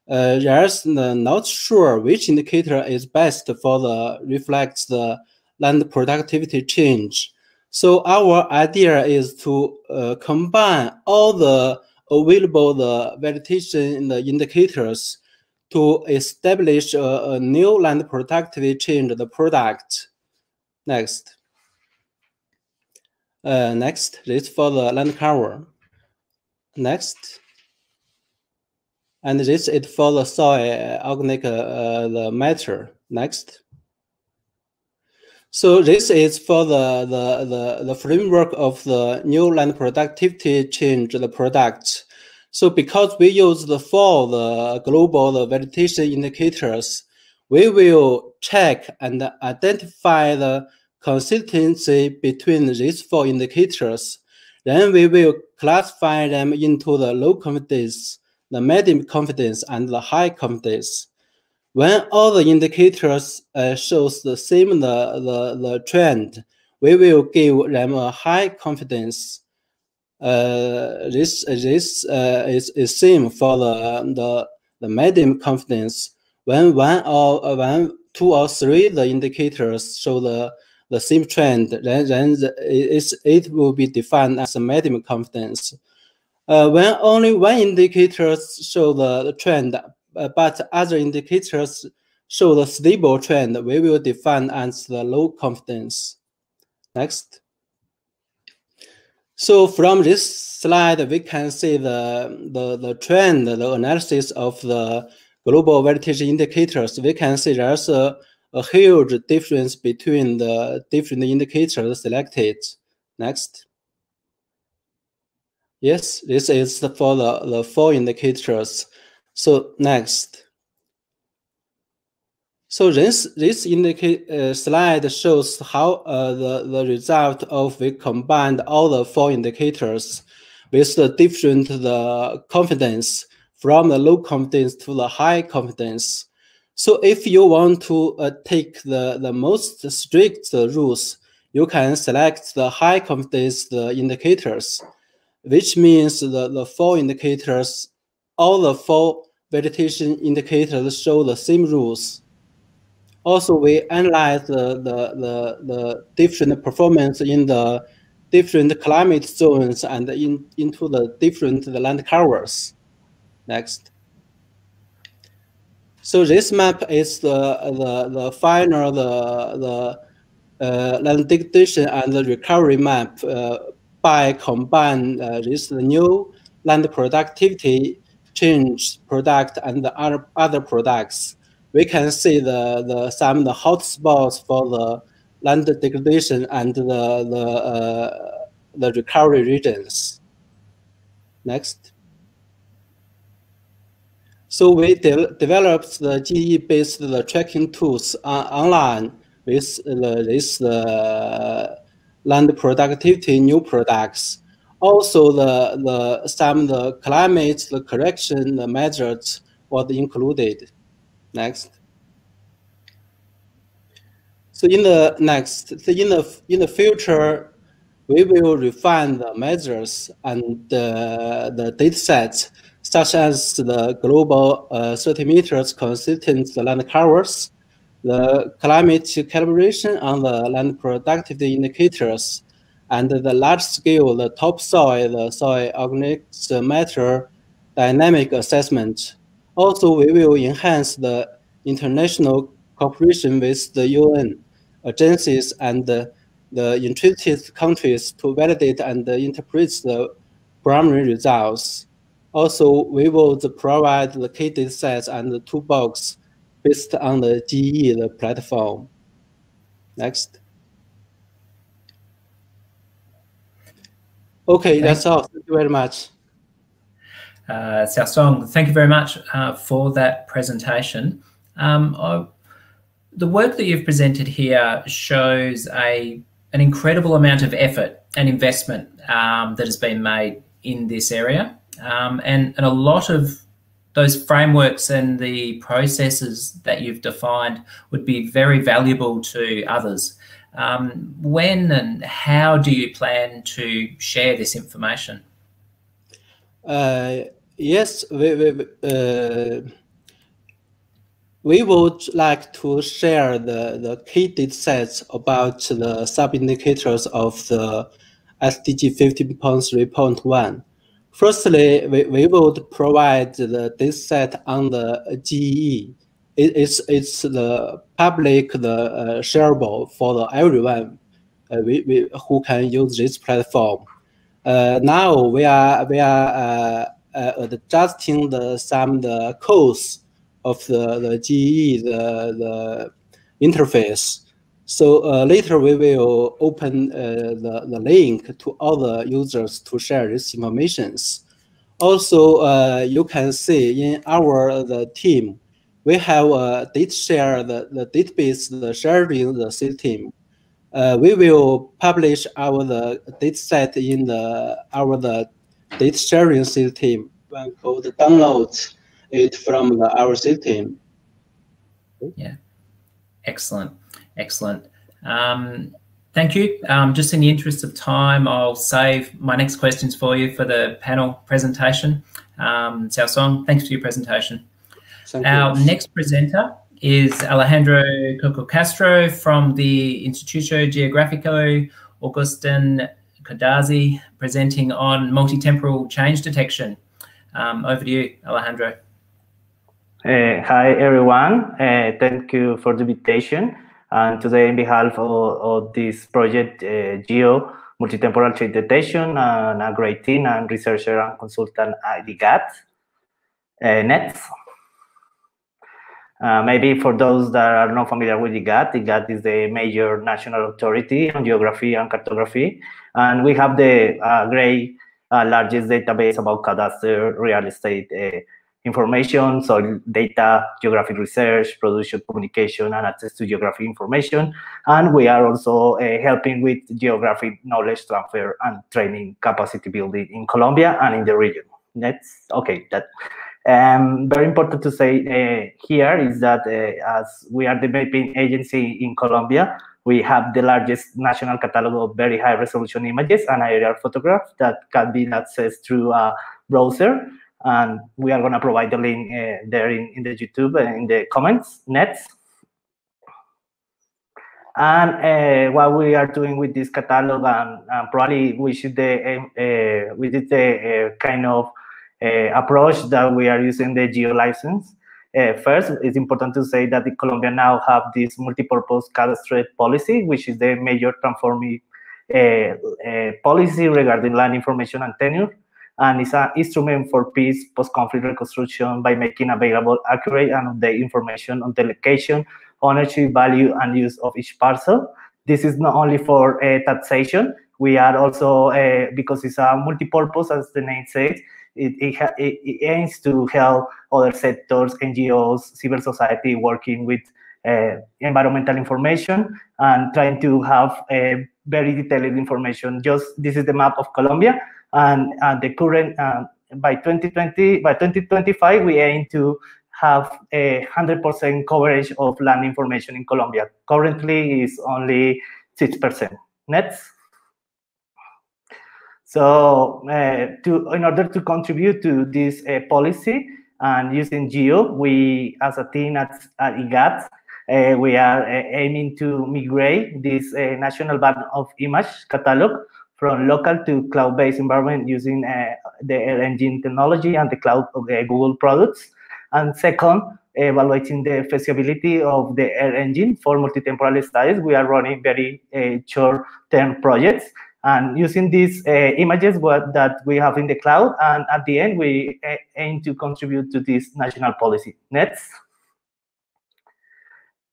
uh, there's not sure which indicator is best for the reflects the land productivity change. So our idea is to uh, combine all the available the vegetation the indicators to establish a, a new land productivity change the product. Next. Uh, next, this for the land cover. Next. And this is for the soil organic uh, the matter. Next. So this is for the, the, the, the, framework of the new land productivity change the product. So because we use the for the global the vegetation indicators, we will check and identify the consistency between these four indicators. Then we will classify them into the low confidence, the medium confidence, and the high confidence. When all the indicators uh, shows the same the, the, the trend, we will give them a high confidence. Uh, this this uh, is, is same for the, the, the medium confidence. When one or uh, one, two or three the indicators show the, the same trend, then, then the, it, it will be defined as a medium confidence. Uh, when only one indicator show the, the trend, uh, Uh, but other indicators show the stable trend, we will define as the low confidence. Next. So from this slide, we can see the, the, the trend, the analysis of the global vegetation indicators. We can see there's a, a huge difference between the different indicators selected. Next. Yes, this is for the, the four indicators. So next. So this this indicate uh, slide shows how uh, the the result of we combined all the four indicators with the different the confidence from the low confidence to the high confidence. So if you want to uh, take the the most strict rules, you can select the high confidence the indicators, which means the the four indicators, all the four validation indicators show the same rules also we analyze the, the, the, the different performance in the different climate zones and in, into the different the land covers. Next. So this map is the, the, the final, the, the uh, land degradation and the recovery map uh, by combine uh, this new land productivity change product and the other, other products we can see the, the some the hot spots for the land degradation and the the uh, the recovery regions. Next. So we de developed the GE-based the tracking tools uh, online with the, this the land productivity new products. Also, the the some the climate the correction the measures was included. Next. So in the next, so in the in the future, we will refine the measures and the, the data sets, such as the global uh, 30 meters consistent land covers, the climate calibration on the land productivity indicators, and the large scale, the topsoil, the soil organic matter dynamic assessment also, we will enhance the international cooperation with the UN agencies and the, the interested countries to validate and interpret the primary results. Also, we will provide the key data sets and the toolbox based on the GE the platform. Next. Okay, that's all. Thank you very much uh, Xiao thank you very much uh, for that presentation. Um, I, the work that you've presented here shows a an incredible amount of effort and investment um, that has been made in this area, um, and and a lot of those frameworks and the processes that you've defined would be very valuable to others. Um, when and how do you plan to share this information? Uh, yes, we, we, uh, we would like to share the, the key data sets about the sub-indicators of the SDG 15.3.1. Firstly, we, we would provide the data set on the GE. It, it's, it's the public, the uh, shareable for the everyone uh, we, we, who can use this platform. Uh, now we are we are uh, uh, adjusting the some the codes of the the GE the the interface. So uh, later we will open the the link to other users to share this informations. Also, you can see in our the team, we have a data share the, the database the sharing the system uh, we will publish our the data set in the our the data sharing system when code download it from the, our system. Yeah, excellent, excellent. Um, thank you. Um, just in the interest of time, I'll save my next questions for you for the panel presentation. Um, Xiaosong, thanks for your presentation. Thank our you. next presenter is Alejandro Coca-Castro from the Instituto Geográfico Agustín Codazzi, presenting on multi-temporal change detection. Um, over to you, Alejandro. Uh, hi, everyone. Uh, thank you for the invitation. And today, on behalf of, of this project, uh, GEO, Multi-Temporal Change Detection, and a great team and researcher and consultant at the GAT, uh, NETS. Uh, maybe for those that are not familiar with IGAC, IGAC is the major national authority on geography and cartography. And we have the uh, great uh, largest database about cadastre, real estate uh, information, soil data, geographic research, production communication, and access to geographic information. And we are also uh, helping with geographic knowledge transfer and training capacity building in Colombia and in the region. That's okay. That um, very important to say uh, here is that uh, as we are the mapping agency in Colombia, we have the largest national catalog of very high resolution images and aerial photographs that can be accessed through a browser. And we are going to provide the link uh, there in, in the YouTube and in the comments next. And uh, what we are doing with this catalog, and, and probably we should uh, uh, we did the kind of approach that we are using the geo license. Uh, first, it's important to say that the Colombia now have this multi-purpose cadastral policy, which is the major transforming uh, uh, policy regarding land information and tenure, and it's an instrument for peace, post-conflict reconstruction by making available accurate and the information on the location, ownership, value, and use of each parcel. This is not only for taxation. We are also, because it's a multi-purpose, as the name says, it, it, it, aims to help other sectors, NGOs, civil society working with uh, environmental information and trying to have very detailed information. Just this is the map of Colombia, and, and the current uh, by 2020 by 2025 we aim to have a 100% coverage of land information in Colombia. Currently is only 6%. Next. So uh, to, in order to contribute to this uh, policy and using GEO, we, as a team at, at IGAC, uh, we are uh, aiming to migrate this uh, national bank of image catalog from local to cloud-based environment using the Earth Engine technology and the cloud of Google products. And second, evaluating the feasibility of the Earth Engine for multi-temporal studies. We are running very short-term projects and using these uh, images what, that we have in the cloud. And at the end, we uh, aim to contribute to this national policy. Next.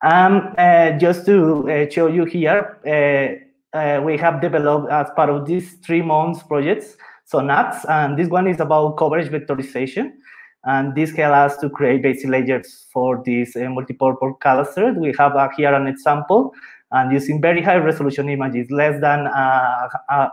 Um, uh, just to uh, show you here, uh, uh, we have developed as part of these three months projects, SONAX, and this one is about coverage vectorization. And this helps us to create basic layers for these multi-purpose clusters. We have here an example and using very high resolution images, less than a, a,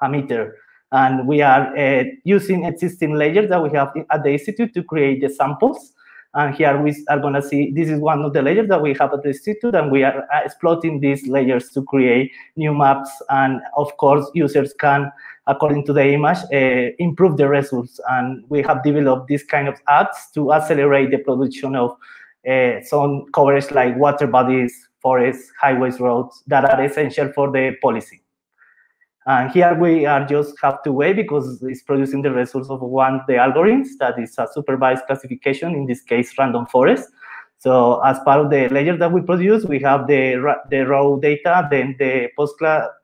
a meter. And we are uh, using existing layers that we have at the institute to create the samples. And here we are going to see this is one of the layers that we have at the institute, and we are uh, exploiting these layers to create new maps. And of course, users can, according to the image, uh, improve the results. And we have developed this kind of apps to accelerate the production of uh, some coverage like water bodies, forests, highways, roads that are essential for the policy. And here we are just have to wait because it's producing the results of one of the algorithms that is a supervised classification, in this case, random forest. So as part of the layer that we produce, we have the, the raw data, then the post,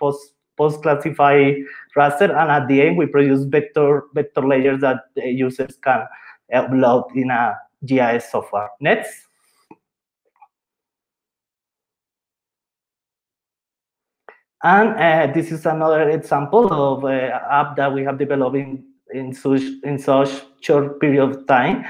post, post raster, and at the end we produce vector, vector layers that the users can upload in a GIS software. Next. And uh, this is another example of an uh, app that we have developed in, in, such, in such short period of time.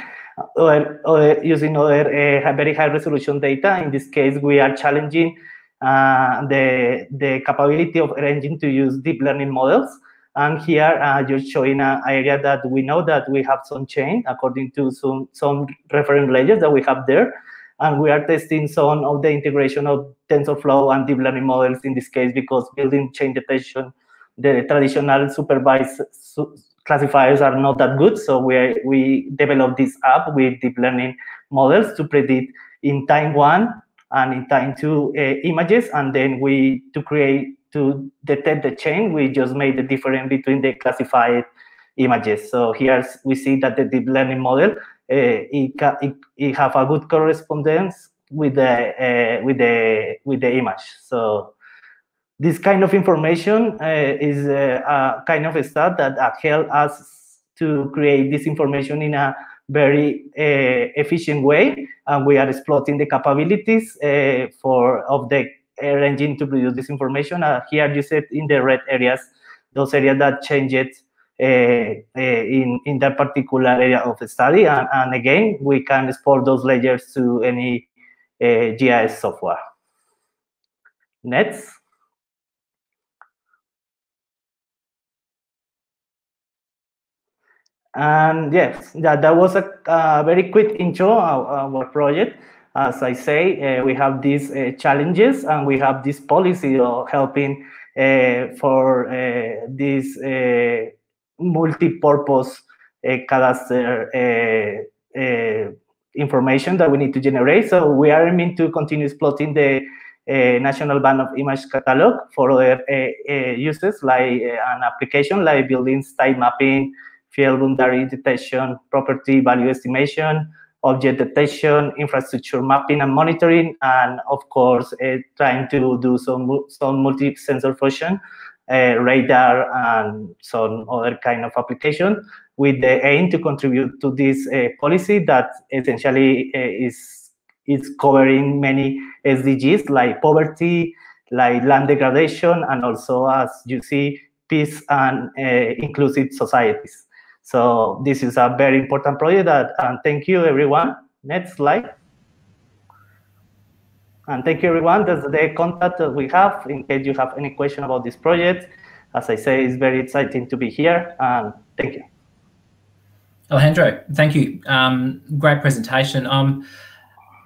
Or, or using other uh, very high resolution data. In this case, we are challenging uh, the, the capability of engine to use deep learning models. And here, uh, just showing an area that we know that we have some chain according to some, some reference layers that we have there and we are testing some of the integration of TensorFlow and deep learning models in this case because building chain detection, the traditional supervised su classifiers are not that good. So we we developed this app with deep learning models to predict in time one and in time two uh, images, and then we to create to detect the chain. We just made the difference between the classified images. So here we see that the deep learning model uh, it, it, it have a good correspondence with the uh, with the with the image. So this kind of information uh, is a kind of a stuff that help us to create this information in a very efficient way, and we are exploiting the capabilities for of the Earth Engine to produce this information. Uh, here you see in the red areas, those areas that change it in, in that particular area of the study. And, and again, we can export those layers to any uh, GIS software. Next. And yes, that, that was a, a very quick intro of our project. As I say, uh, we have these uh, challenges and we have this policy of helping uh, for this multi-purpose cadastre information that we need to generate. So we are aiming to continue exploiting the uh, National Bank of Image Catalog for other uh, uh, uses like an application like building style mapping, field boundary detection, property value estimation, object detection, infrastructure mapping and monitoring, and of course, uh, trying to do some, some multi-sensor fusion, uh, radar, and some other kind of application with the aim to contribute to this uh, policy that essentially is, is covering many SDGs like poverty, like land degradation, and also, as you see, peace and inclusive societies. So this is a very important project that, and thank you everyone. Next slide. And thank you everyone. That's the contact that we have in case you have any question about this project. As I say, it's very exciting to be here and thank you. Alejandro, thank you. Um, great presentation. Um,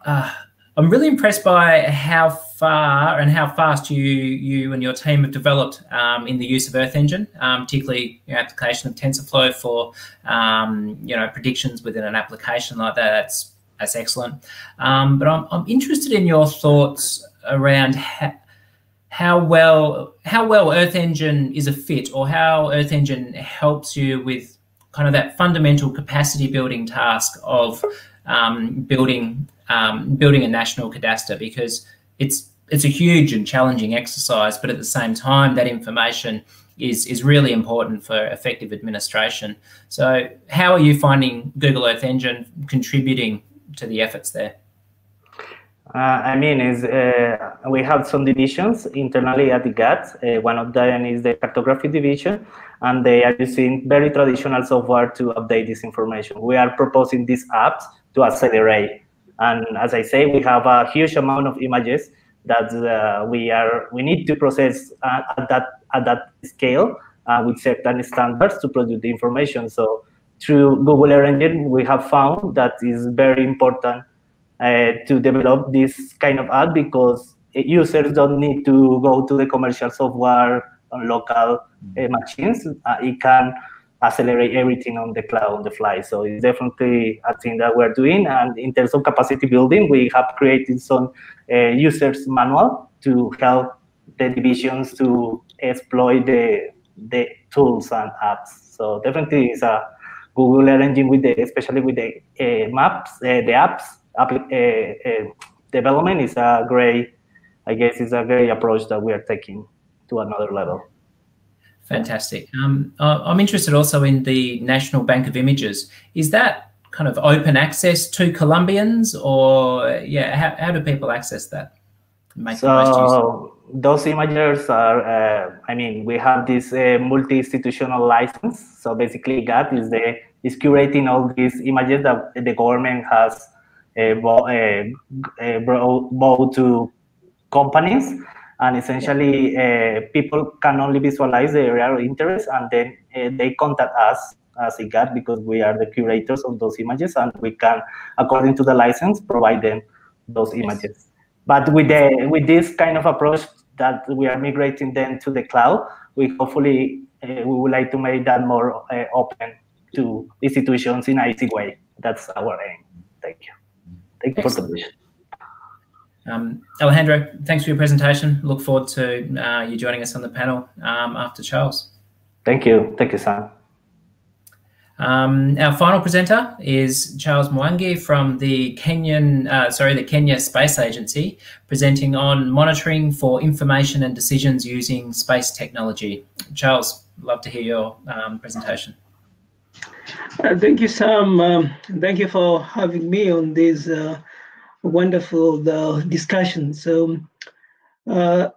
uh, I'm really impressed by how far and how fast you you and your team have developed um, in the use of Earth Engine, um, particularly your application of TensorFlow for um, you know predictions within an application like that. That's that's excellent. Um, but I'm I'm interested in your thoughts around how, how well how well Earth Engine is a fit, or how Earth Engine helps you with kind of that fundamental capacity building task of um, building um, building a national cadastre because it's it's a huge and challenging exercise, but at the same time, that information is is really important for effective administration. So, how are you finding Google Earth Engine contributing to the efforts there? Uh, I mean, is uh, we have some divisions internally at the GAT. Uh, one of them is the cartography division, and they are using very traditional software to update this information. We are proposing these apps to accelerate and as I say, we have a huge amount of images that uh, we are we need to process uh, at that at that scale uh, with certain standards to produce the information. So through Google Earth Engine, we have found that is very important uh, to develop this kind of app because users don't need to go to the commercial software on local uh, machines. Uh, it can accelerate everything on the cloud on the fly. So it's definitely a thing that we're doing. And in terms of capacity building, we have created some uh, users manual to help the divisions to exploit the the tools and apps. So definitely it's a Google Earth Engine with the especially with the uh, maps, uh, the apps app, uh, uh, development is a great, I guess, is a great approach that we are taking to another level. Fantastic. Um, I'm interested also in the National Bank of Images. Is that kind of open access to Colombians, or yeah, how, how do people access that? so those images are, uh, I mean, we have this uh, multi-institutional license. So basically, GAT is the is curating all these images that the government has uh, bought, uh, uh, to companies and essentially uh, people can only visualize the area of interest and then uh, they contact us as IGAC because we are the curators of those images and we can, according to the license, provide them those images. Yes. But with the with this kind of approach that we are migrating them to the cloud, we hopefully uh, we would like to make that more uh, open to institutions in an easy way. That's our aim. Thank you. Thank you Excellent. for the question. Um, Alejandro, thanks for your presentation. Look forward to uh, you joining us on the panel um, after Charles. Thank you. Thank you, Sam. Um, our final presenter is Charles Mwangi from the Kenyan, uh, sorry, the Kenya Space Agency, presenting on monitoring for information and decisions using space technology. Charles, love to hear your um, presentation. Uh, thank you, Sam. Um, thank you for having me on this uh, wonderful uh, discussion. So, uh,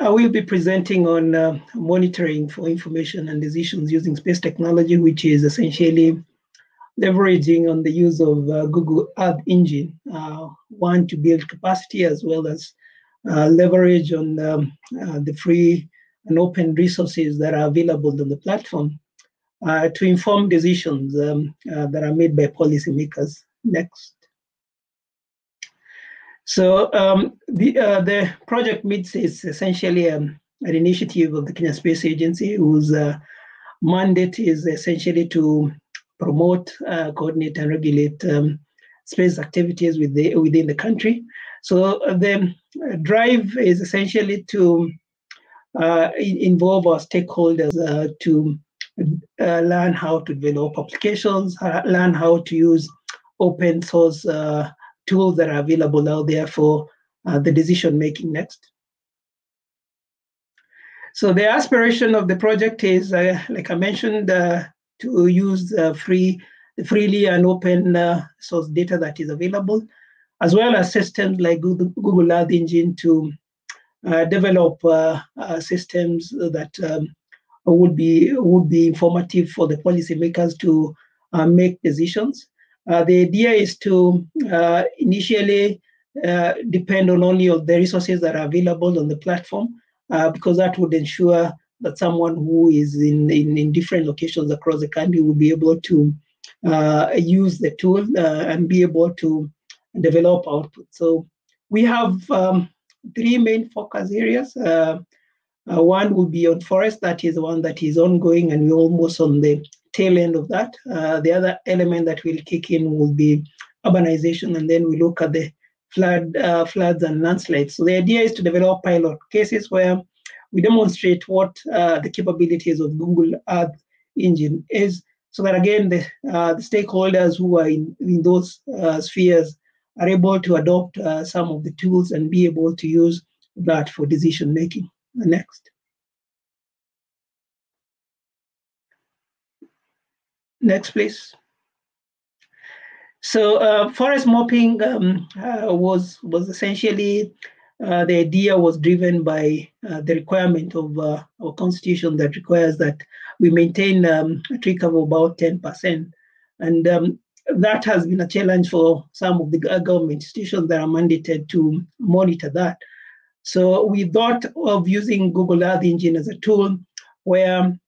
I will be presenting on uh, monitoring for information and decisions using space technology, which is essentially leveraging on the use of uh, Google Earth Engine, one to build capacity as well as leverage on um, the free and open resources that are available on the platform uh, to inform decisions um, uh, that are made by policymakers. Next. So um, the, uh, the project MIDST is essentially um, an initiative of the Kenya Space Agency whose uh, mandate is essentially to promote, uh, coordinate, and regulate um, space activities with the, within the country. So uh, the drive is essentially to involve our stakeholders to uh, learn how to develop applications, uh, learn how to use open source uh, tools that are available out there for uh, the decision making next. So the aspiration of the project is, uh, like I mentioned, uh, to use free, freely and open source data that is available, as well as systems like Google, Earth Engine to develop systems that um, would be would be informative for the policymakers to uh, make decisions. Uh, the idea is to uh, initially uh, depend on only of the resources that are available on the platform, uh, because that would ensure that someone who is in, in, in, different locations across the country will be able to uh, use the tool and be able to develop output. So we have um, three main focus areas. Uh, one will be on forest, that is one that is ongoing and we're almost on the tail end of that. Uh, the other element that will kick in will be urbanization, and then we look at the flood, uh, floods and landslides. So the idea is to develop pilot cases where we demonstrate what uh, the capabilities of Google Earth Engine is, so that again the, uh, the stakeholders who are in, in those uh, spheres are able to adopt some of the tools and be able to use that for decision making. Next. Next, please. So uh, forest mapping um, uh, was was essentially uh, the idea was driven by uh, the requirement of uh, our constitution that requires that we maintain um, a tree cover of about 10%. And um, that has been a challenge for some of the government institutions that are mandated to monitor that. So we thought of using Google Earth Engine as a tool where um,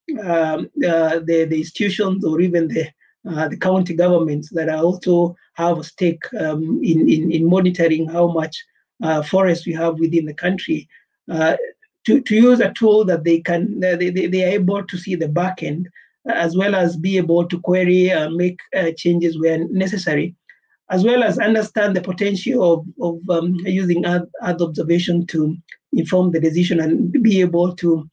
uh, the, the institutions or even the, uh, the county governments that also have a stake um, in, in, in, monitoring how much uh, forest we have within the country uh, to, to use a tool that they can they, they, they are able to see the back end as well as be able to query uh, make uh, changes where necessary as well as understand the potential of, of um, using Earth observation to inform the decision and be able to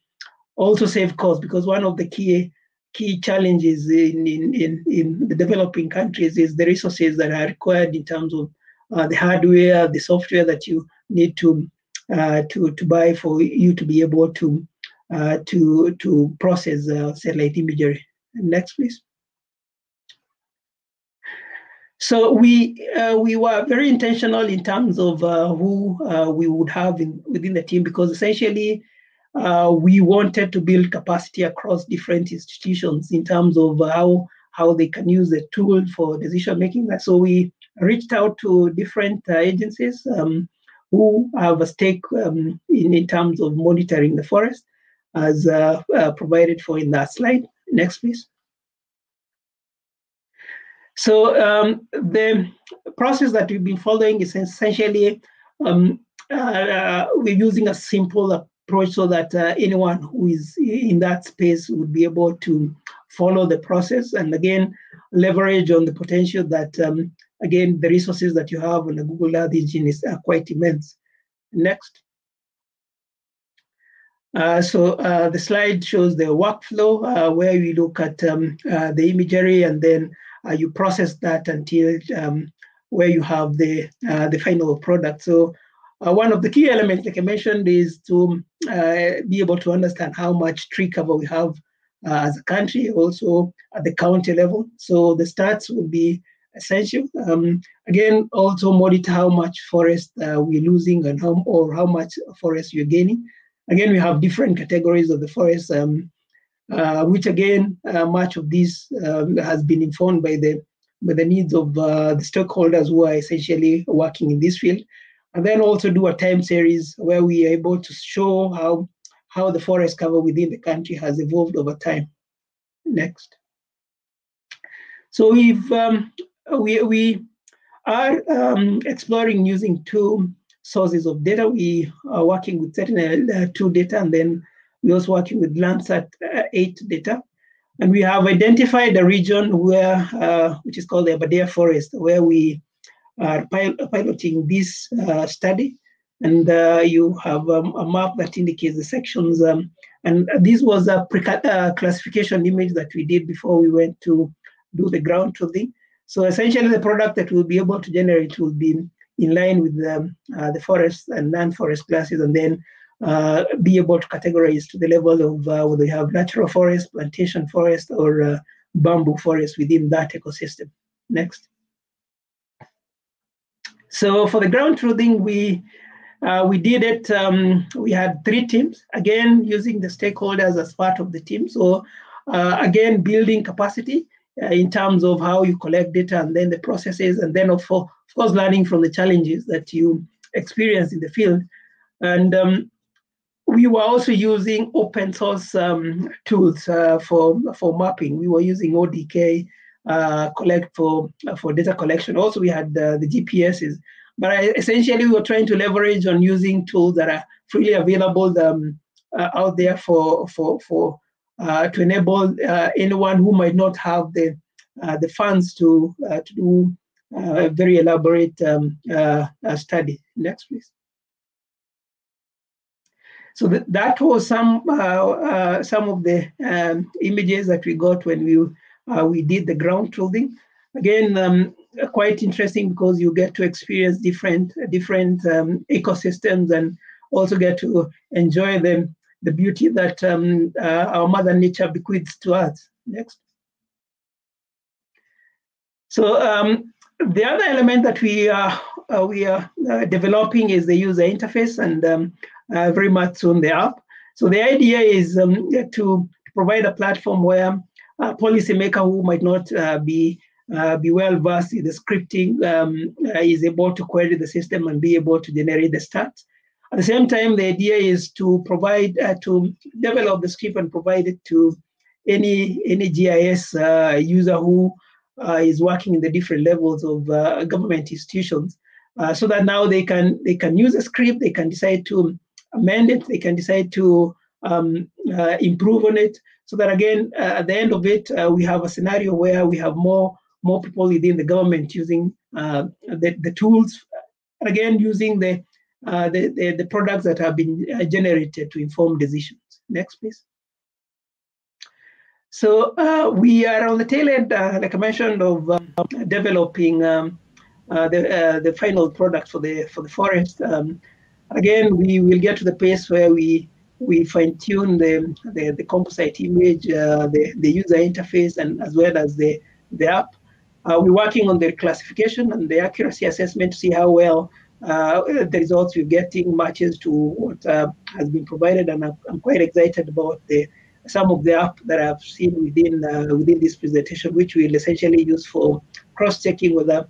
also save costs because one of the key key challenges in, in, in, in the developing countries is the resources that are required in terms of uh, the hardware, the software that you need to uh, to to buy for you to be able to uh, to to process uh, satellite imagery. Next, please. So we uh, we were very intentional in terms of uh, who we would have in, within the team because essentially uh, we wanted to build capacity across different institutions in terms of how how they can use the tool for decision making. So we reached out to different uh, agencies um, who have a stake um, in in terms of monitoring the forest, as uh, provided for in that slide. Next, please. So um, the process that we've been following is essentially um, uh, we're using a simple approach so that uh, anyone who is in that space would be able to follow the process and again leverage on the potential that um, again the resources that you have on the Google Earth engine is uh, quite immense. Next. Uh, so uh, the slide shows the workflow uh, where we look at um, uh, the imagery and then you process that until um, where you have the the final product. So uh, one of the key elements, like I mentioned, is to uh, be able to understand how much tree cover we have uh, as a country, also at the county level. So the stats will be essential. Um, again, also monitor how much forest uh, we're losing and how or how much forest you're gaining. Again, we have different categories of the forest, um, uh, which again, uh, much of this um, has been informed by the by the needs of the stakeholders who are essentially working in this field. And then also do a time series where we are able to show how how the forest cover within the country has evolved over time. Next. So we've um, we we are um, exploring using two sources of data. We are working with Sentinel-2 uh, data, and then we're also working with Landsat uh, 8 data. And we have identified a region where, uh, which is called the Aberdare Forest, where we are pil piloting this uh, study. And uh, you have um, a map that indicates the sections. Um, and this was a uh, classification image that we did before we went to do the ground truthing. So essentially, the product that we'll be able to generate will be in line with the, uh, the forest and non-forest classes, and then uh, be able to categorize to the level of uh, whether you have natural forest, plantation forest, or bamboo forest within that ecosystem. Next. So for the ground truthing, we uh, we did it. Um, we had three teams again using the stakeholders as part of the team. So uh, again, building capacity uh, in terms of how you collect data and then the processes, and then of, of course learning from the challenges that you experience in the field. And um, we were also using open source um, tools uh, for for mapping. We were using ODK collect for for data collection. Also, we had uh, the GPSs, but I, essentially we were trying to leverage on using tools that are freely available um, uh, out there for for for uh, to enable uh, anyone who might not have the the funds to to do a very elaborate um, study. Next, please. So that, that was some uh, uh, some of the um, images that we got when we uh, we did the ground truthing. Again, um, quite interesting because you get to experience different different um, ecosystems and also get to enjoy the the beauty that um, uh, our mother nature bequeaths to us. Next. So um, the other element that we are uh, we are uh, developing is the user interface, and um, uh, very much soon the app. So the idea is um, to provide a platform where a policymaker who might not uh, be uh, be well versed in the scripting um, uh, is able to query the system and be able to generate the stats. At the same time, the idea is to provide uh, to develop the script and provide it to any any GIS uh, user who is working in the different levels of government institutions, so that now they can they can use a script, they can decide to amend it, they can decide to um, uh, improve on it, so that again, uh, at the end of it, uh, we have a scenario where we have more more people within the government using uh, the, the tools, and again, using the, uh, the, the, the, products that have been uh, generated to inform decisions. Next, please. So we are on the tail end, like I mentioned, of um, developing um, the, the final product for the, for the forest. Um, Again, we will get to the place where we we fine tune the, the, the composite image, uh, the, the user interface, and as well as the, the app. Uh, we're working on the classification and the accuracy assessment to see how well uh, the results we're getting matches to what uh, has been provided. And I'm, I'm, quite excited about the some of the app that I've seen within uh, within this presentation, which we'll essentially use for cross-checking whether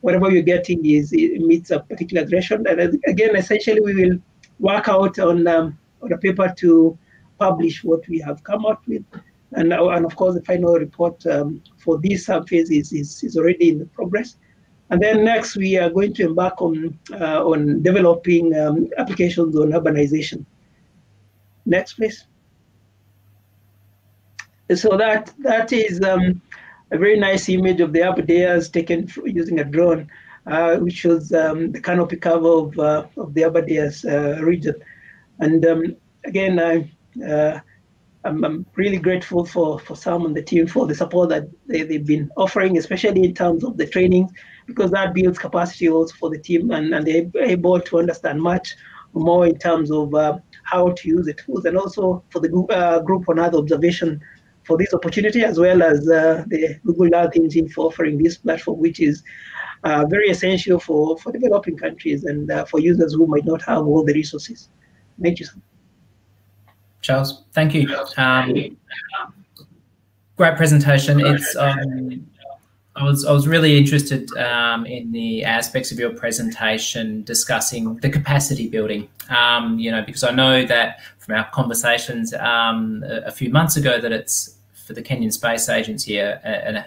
whatever you're getting is meets a particular threshold. And again, essentially, we will work out on um, on a paper to publish what we have come up with. And, uh, and of course, the final report um, for this phase is, is, is already in progress. And then next, we are going to embark on uh, on developing um, applications on urbanization. Next, please. So that that is um, a very nice image of the Aberdares taken using a drone, uh, which shows um, the canopy cover of, uh, of the Aberdares uh, region. And um, again, I, uh, I'm, I'm, really grateful for, for Sam and the team for the support that they, they've been offering, especially in terms of the training, because that builds capacity also for the team and, and they're able to understand much more in terms of uh, how to use the tools and also for the uh, group on Earth observation for this opportunity, as well as uh, the Google Earth Engine for offering this platform, which is uh, very essential for, for developing countries and uh, for users who might not have all the resources. Thank you. Charles, thank you. Um, great presentation. It's um, I was I was really interested um, in the aspects of your presentation discussing the capacity building. Um, you know, because I know that from our conversations um, a, a, few months ago that it's for the Kenyan Space Agency a, a,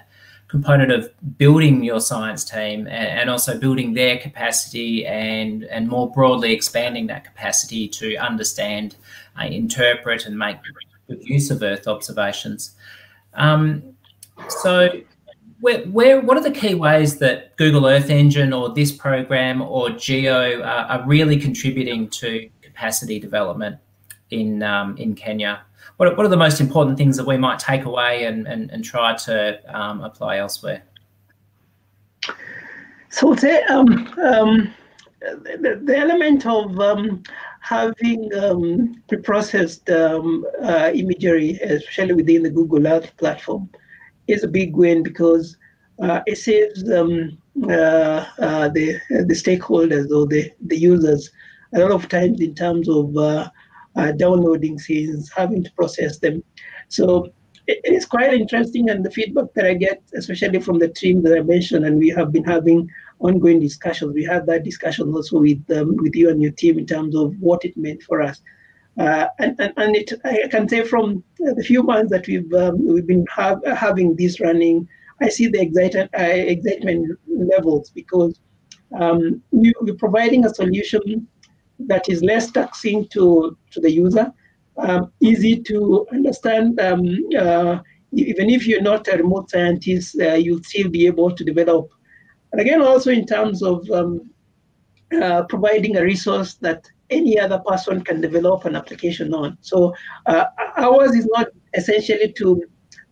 component of building your science team and, also building their capacity and and more broadly expanding that capacity to understand, uh, interpret, and make good use of Earth observations. Um, so where, where, what are the key ways that Google Earth Engine or this program or Geo uh, are really contributing to capacity development in um, in Kenya? What are, what are the most important things that we might take away and, and, and try to um, apply elsewhere? So um, um, the, the, element of um, having um, preprocessed um, uh, imagery, especially within the Google Earth platform, is a big win because uh, it saves um, uh, uh, the the stakeholders or the the users a lot of times in terms of uh, downloading scenes, having to process them. So it, it's quite interesting, and the feedback that I get, especially from the team that I mentioned, and we have been having ongoing discussions. We had that discussion also with um, with you and your team in terms of what it meant for us. Uh, and and, and it, I can say from the few months that we've um, we've been have, having this running, I see the excitement uh, excitement levels because um, we, we're providing a solution that is less taxing to to the user, um, easy to understand. Um, uh, even if you're not a remote scientist, uh, you'll still be able to develop. And again, also in terms of um, uh, providing a resource that any other person can develop an application on. So uh, ours is not essentially to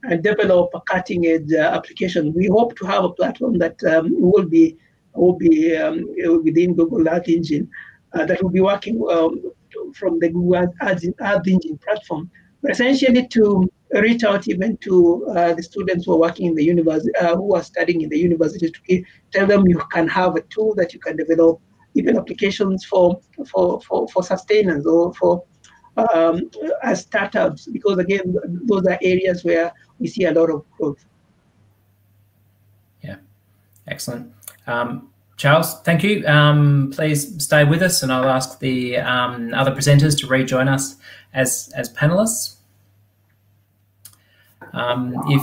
uh, develop a cutting edge uh, application. We hope to have a platform that um, will be will be um, within Google Earth Engine that will be working um, from the Google Earth Engine platform. But essentially to reach out even to uh, the students who are working in the university, uh, who are studying in the university, to tell them you can have a tool that you can develop even applications for for for, for sustenance or for um, as startups because again those are areas where we see a lot of growth. Yeah, excellent. Um, Charles, thank you. Um, please stay with us, and I'll ask the um, other presenters to rejoin us as as panelists. Um, if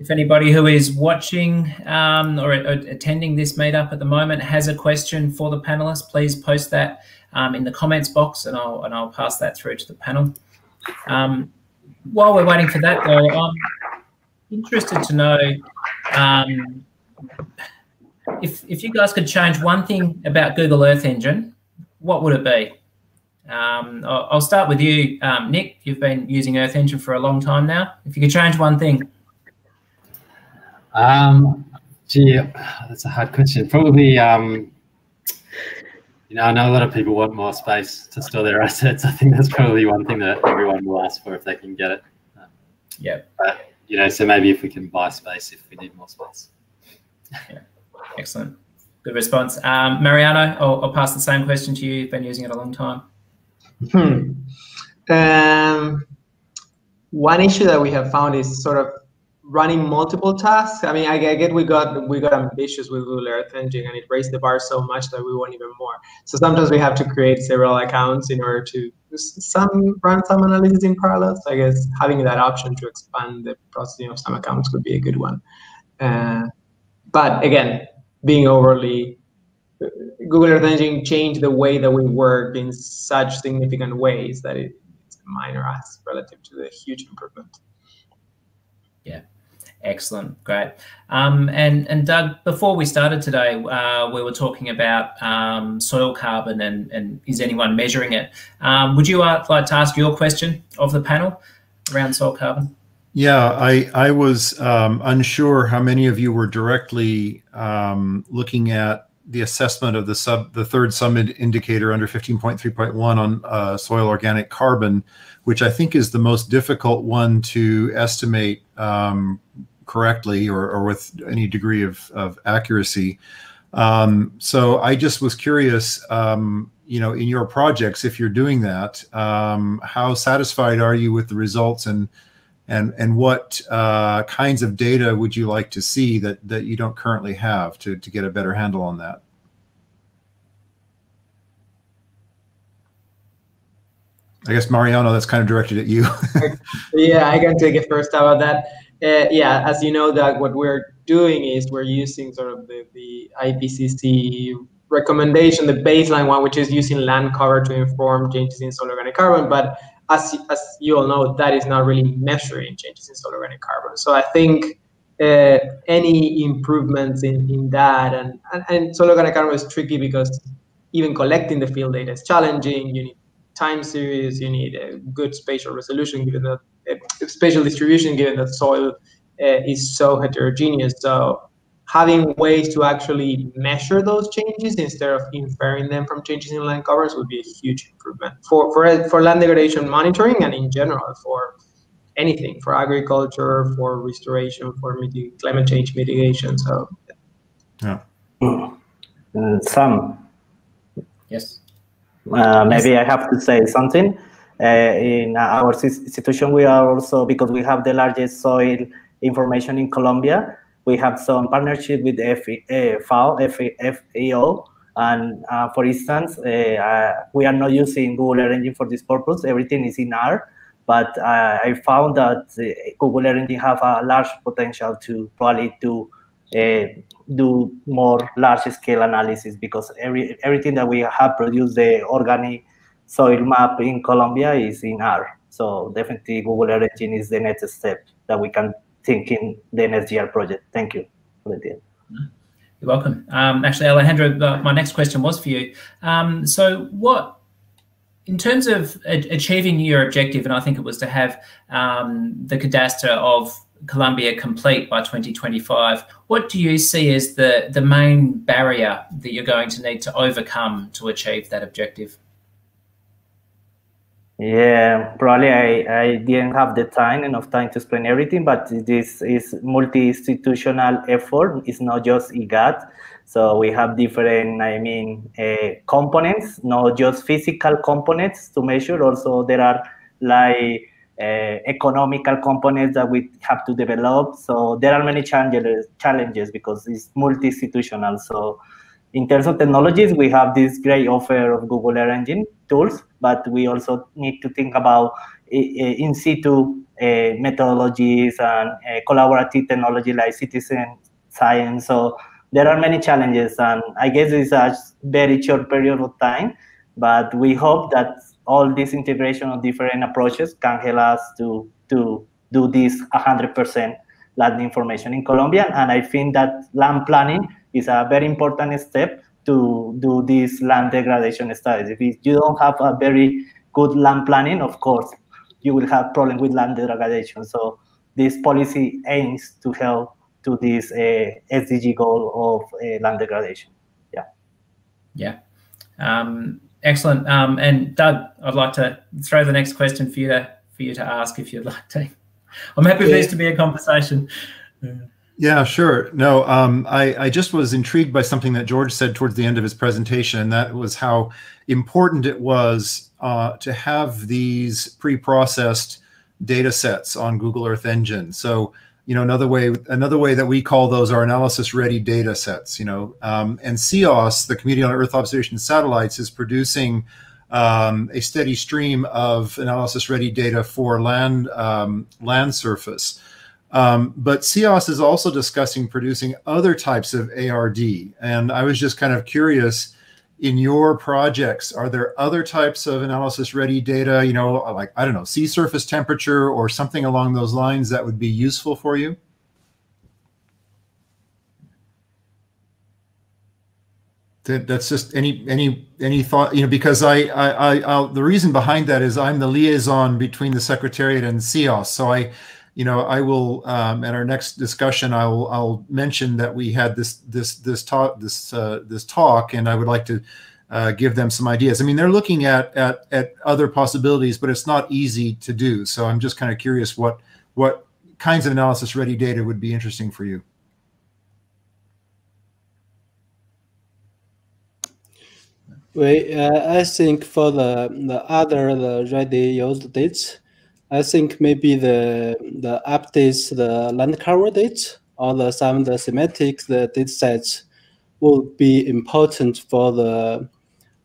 if anybody who is watching um, or, or, attending this meetup at the moment has a question for the panelists, please post that um, in the comments box, and I'll and I'll pass that through to the panel. Um, while we're waiting for that, though, I'm interested to know if if you guys could change one thing about Google Earth Engine, what would it be? Um, I'll, I'll, start with you, um, Nick. You've been using Earth Engine for a long time now. If you could change one thing. Um, gee, that's a hard question. Probably, um, you know, I know a lot of people want more space to store their assets. I think that's probably one thing that everyone will ask for if they can get it. yeah. But, you know, so maybe if we can buy space if we need more space. yeah. Excellent. Good response. Um, Mariano, I'll, I'll, pass the same question to you. You've been using it a long time. Hmm. Um, one issue that we have found is sort of running multiple tasks. I mean, I, I, get we got we got ambitious with Google Earth Engine, and it raised the bar so much that we want even more. So sometimes we have to create several accounts in order to some run some analysis in parallel. So I guess having that option to expand the processing of some accounts could be a good one. Uh, but again, being overly Google Earth Engine changed the way that we work in such significant ways that it, it's a minor ask relative to the huge improvement. Yeah, excellent, great. Um, and and Doug, before we started today, uh, we were talking about um, soil carbon and and is anyone measuring it? Um, would you uh, like to ask your question of the panel around soil carbon? Yeah, I, I was um, unsure how many of you were directly um, looking at the assessment of the sub the third summit indicator under 15.3.1 on uh, soil organic carbon, which I think is the most difficult one to estimate um, correctly or, or with any degree of, of accuracy. Um, so I just was curious, um, you know, in your projects, if you're doing that, um, how satisfied are you with the results and and and what uh, kinds of data would you like to see that that you don't currently have to to get a better handle on that? I guess Mariano, that's kind of directed at you. yeah, I can take it first about that. Uh, yeah, as you know, that what we're doing is we're using sort of the, the IPCC recommendation, the baseline one, which is using land cover to inform changes in soil organic carbon. But as, as you all know, that is not really measuring changes in soil organic carbon. So I think uh, any improvements in, in that, and, and, and organic carbon is tricky because even collecting the field data is challenging. You need time series, you need a good spatial resolution given that uh, spatial distribution given that soil uh, is so heterogeneous. So having ways to actually measure those changes instead of inferring them from changes in land covers would be a huge improvement for for for land degradation monitoring and in general for anything for agriculture, for restoration, for climate change mitigation. So yeah. Uh, Sam. Yes. Uh, maybe I have to say something. Uh, in our situation, we are also, because we have the largest soil information in Colombia, we have some partnership with FAO, FAO, and uh, for instance, uh, uh, we are not using Google Earth Engine for this purpose. Everything is in R, but uh, I found that Google Earth Engine have a large potential to probably to do more large scale analysis because every everything that we have produced the organic soil map in Colombia is in R. So definitely Google Earth Engine is the next step that we can think in the NSGR project. Thank you for the You're welcome. Um, actually, Alejandro, my next question was for you. Um, so what, in terms of achieving your objective, and I think it was to have um, the cadastre of Colombia complete by 2025. What do you see as the, the main barrier that you're going to need to overcome to achieve that objective? Yeah, probably I, I didn't have the time, enough time to explain everything, but this is multi-institutional effort. It's not just IGAC. So we have different, I mean, uh, components, not just physical components to measure. Also, there are like uh, economical components that we have to develop. So there are many challenges, challenges because it's multi-institutional. So in terms of technologies, we have this great offer of Google Earth Engine tools, but we also need to think about uh, in situ uh, methodologies and collaborative technology like citizen science. So there are many challenges, and I guess it's a very short period of time, but we hope that all this integration of different approaches can help us to to do this 100% land information in Colombia. And I think that land planning is a very important step to do these land degradation studies. If you don't have a very good land planning, of course, you will have problem with land degradation. So this policy aims to help to this uh, SDG goal of uh, land degradation. Yeah. Yeah. Um, Excellent. Um, and Doug, I'd like to throw the next question for you to for you to ask if you'd like to. I'm happy for this to be a conversation. Yeah, sure. No, um, I, I just was intrigued by something that George said towards the end of his presentation, and that was how important it was uh, to have these pre-processed data sets on Google Earth Engine. So you know another way another way that we call those are analysis ready data sets you know um, and CEOS the committee on earth observation satellites is producing um, a steady stream of analysis ready data for land um, land surface um, but CEOS is also discussing producing other types of ARD and I was just kind of curious in your projects are there other types of analysis ready data you know like i don't know sea surface temperature or something along those lines that would be useful for you? That's just any any any thought you know because I, I i I'll, the reason behind that is i'm the liaison between the secretariat and CEOS so i you know, I will um, at our next discussion, I'll I'll mention that we had this this this talk this uh, this talk, and I would like to uh, give them some ideas. I mean, they're looking at at at other possibilities, but it's not easy to do. So I'm just kind of curious what what kinds of analysis ready data would be interesting for you. Well, uh, I think for the the other the ready used dates, I think maybe the the updates the land cover date or the some of the semantic the data sets will be important for the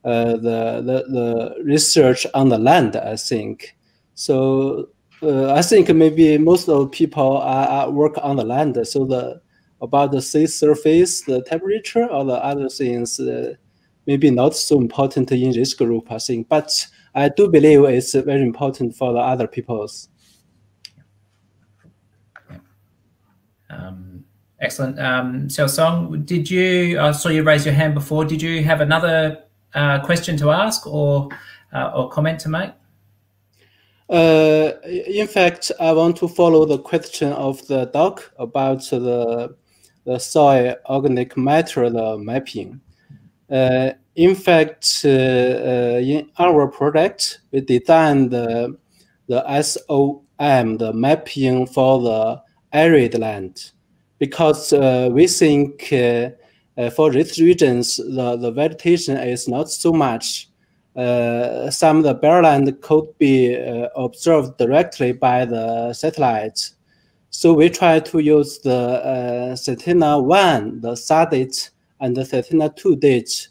uh, the, the the research on the land. I think so. Uh, I think maybe most of the people are, are, work on the land. So the about the sea surface, the temperature, or the other things. Uh, maybe not so important in this group, I think, but I do believe it's very important for the other peoples. Um, excellent. Um, Xiaosong, did you, I saw you raise your hand before, did you have another uh, question to ask or, uh, or comment to make? Uh, in fact, I want to follow the question of the doc about the, the soil organic matter the mapping. Uh, in fact, uh, uh, in our project, we designed the, the SOM, the mapping for the arid land, because we think for these regions, the, the vegetation is not so much. Uh, some of the bareland could be uh, observed directly by the satellite. So we try to use the uh, Sentinel-1, the SAR-date, and the Sentinel-2 date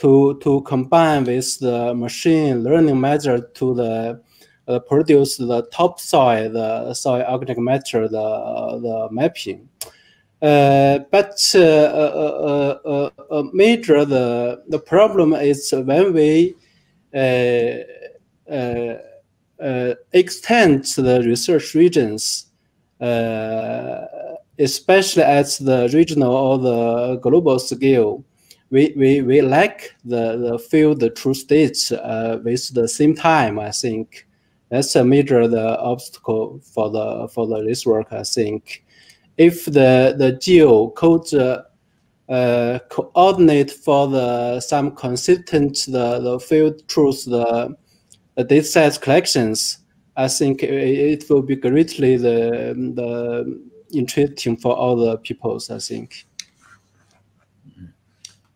to, to combine with the machine learning method to the uh, produce the topsoil, the soil organic matter, the, uh, the mapping. Uh, but uh, uh, uh, uh, major the the problem is when we extend the research regions, especially at the regional or the global scale, we, we, we lack the, the field the true states uh, with the same time, I think. That's a major the obstacle for the for the this work, I think. If the, the geo could uh, uh, coordinate for the some consistent the, the field truth the, the data sets collections, I think it, it will be greatly the the interesting for all the peoples, I think.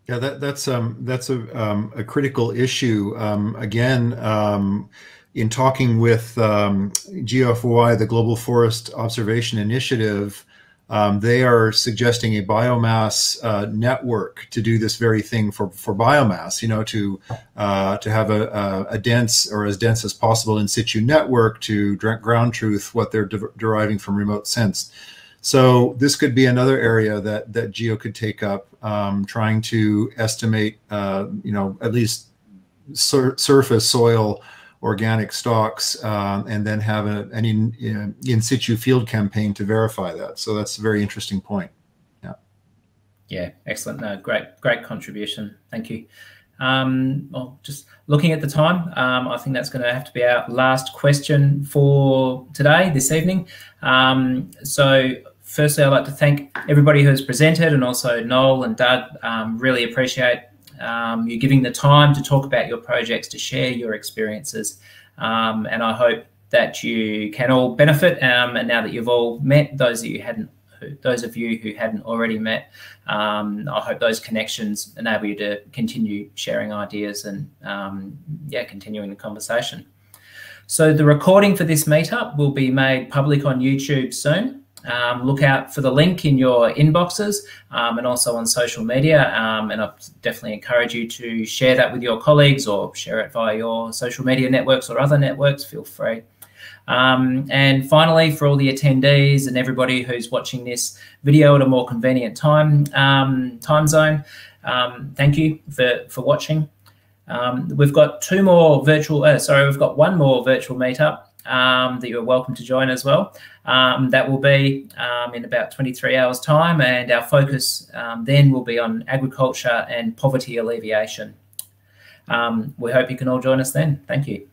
Yeah, that, that's um, that's a, um, a critical issue. Um, again, um, in talking with um, GFOI, the Global Forest Observation Initiative, um, they are suggesting a biomass uh, network to do this very thing for, for biomass. You know, to uh, to have a, a, a, dense or as dense as possible in situ network to ground truth what they're de deriving from remote sense. So this could be another area that that Geo could take up, um, trying to estimate, uh, you know, at least sur surface soil organic stocks, uh, and then have a, an in, in, situ field campaign to verify that. So that's a very interesting point. Yeah. Yeah, excellent. No, great, great contribution. Thank you. Um, well, just looking at the time, um, I think that's going to have to be our last question for today, this evening. Um, so firstly, I'd like to thank everybody who has presented and also Noel and Doug. Um, really appreciate um, you giving the time to talk about your projects, to share your experiences. Um, and I hope that you can all benefit. Um, and now that you've all met those that you hadn't, those of you who hadn't already met, um, I hope those connections enable you to continue sharing ideas and um, yeah, continuing the conversation. So the recording for this meetup will be made public on YouTube soon. Um, look out for the link in your inboxes um, and also on social media. Um, and I definitely encourage you to share that with your colleagues or share it via your social media networks or other networks. Feel free. Um, and finally, for all the attendees and everybody who's watching this video at a more convenient time um, time zone, um, thank you for, for watching. we've got two more virtual, uh, sorry, we've got one more virtual meetup that you're welcome to join as well. Um, that will be um, in about 23 hours time and our focus um, then will be on agriculture and poverty alleviation. Um, we hope you can all join us then. Thank you.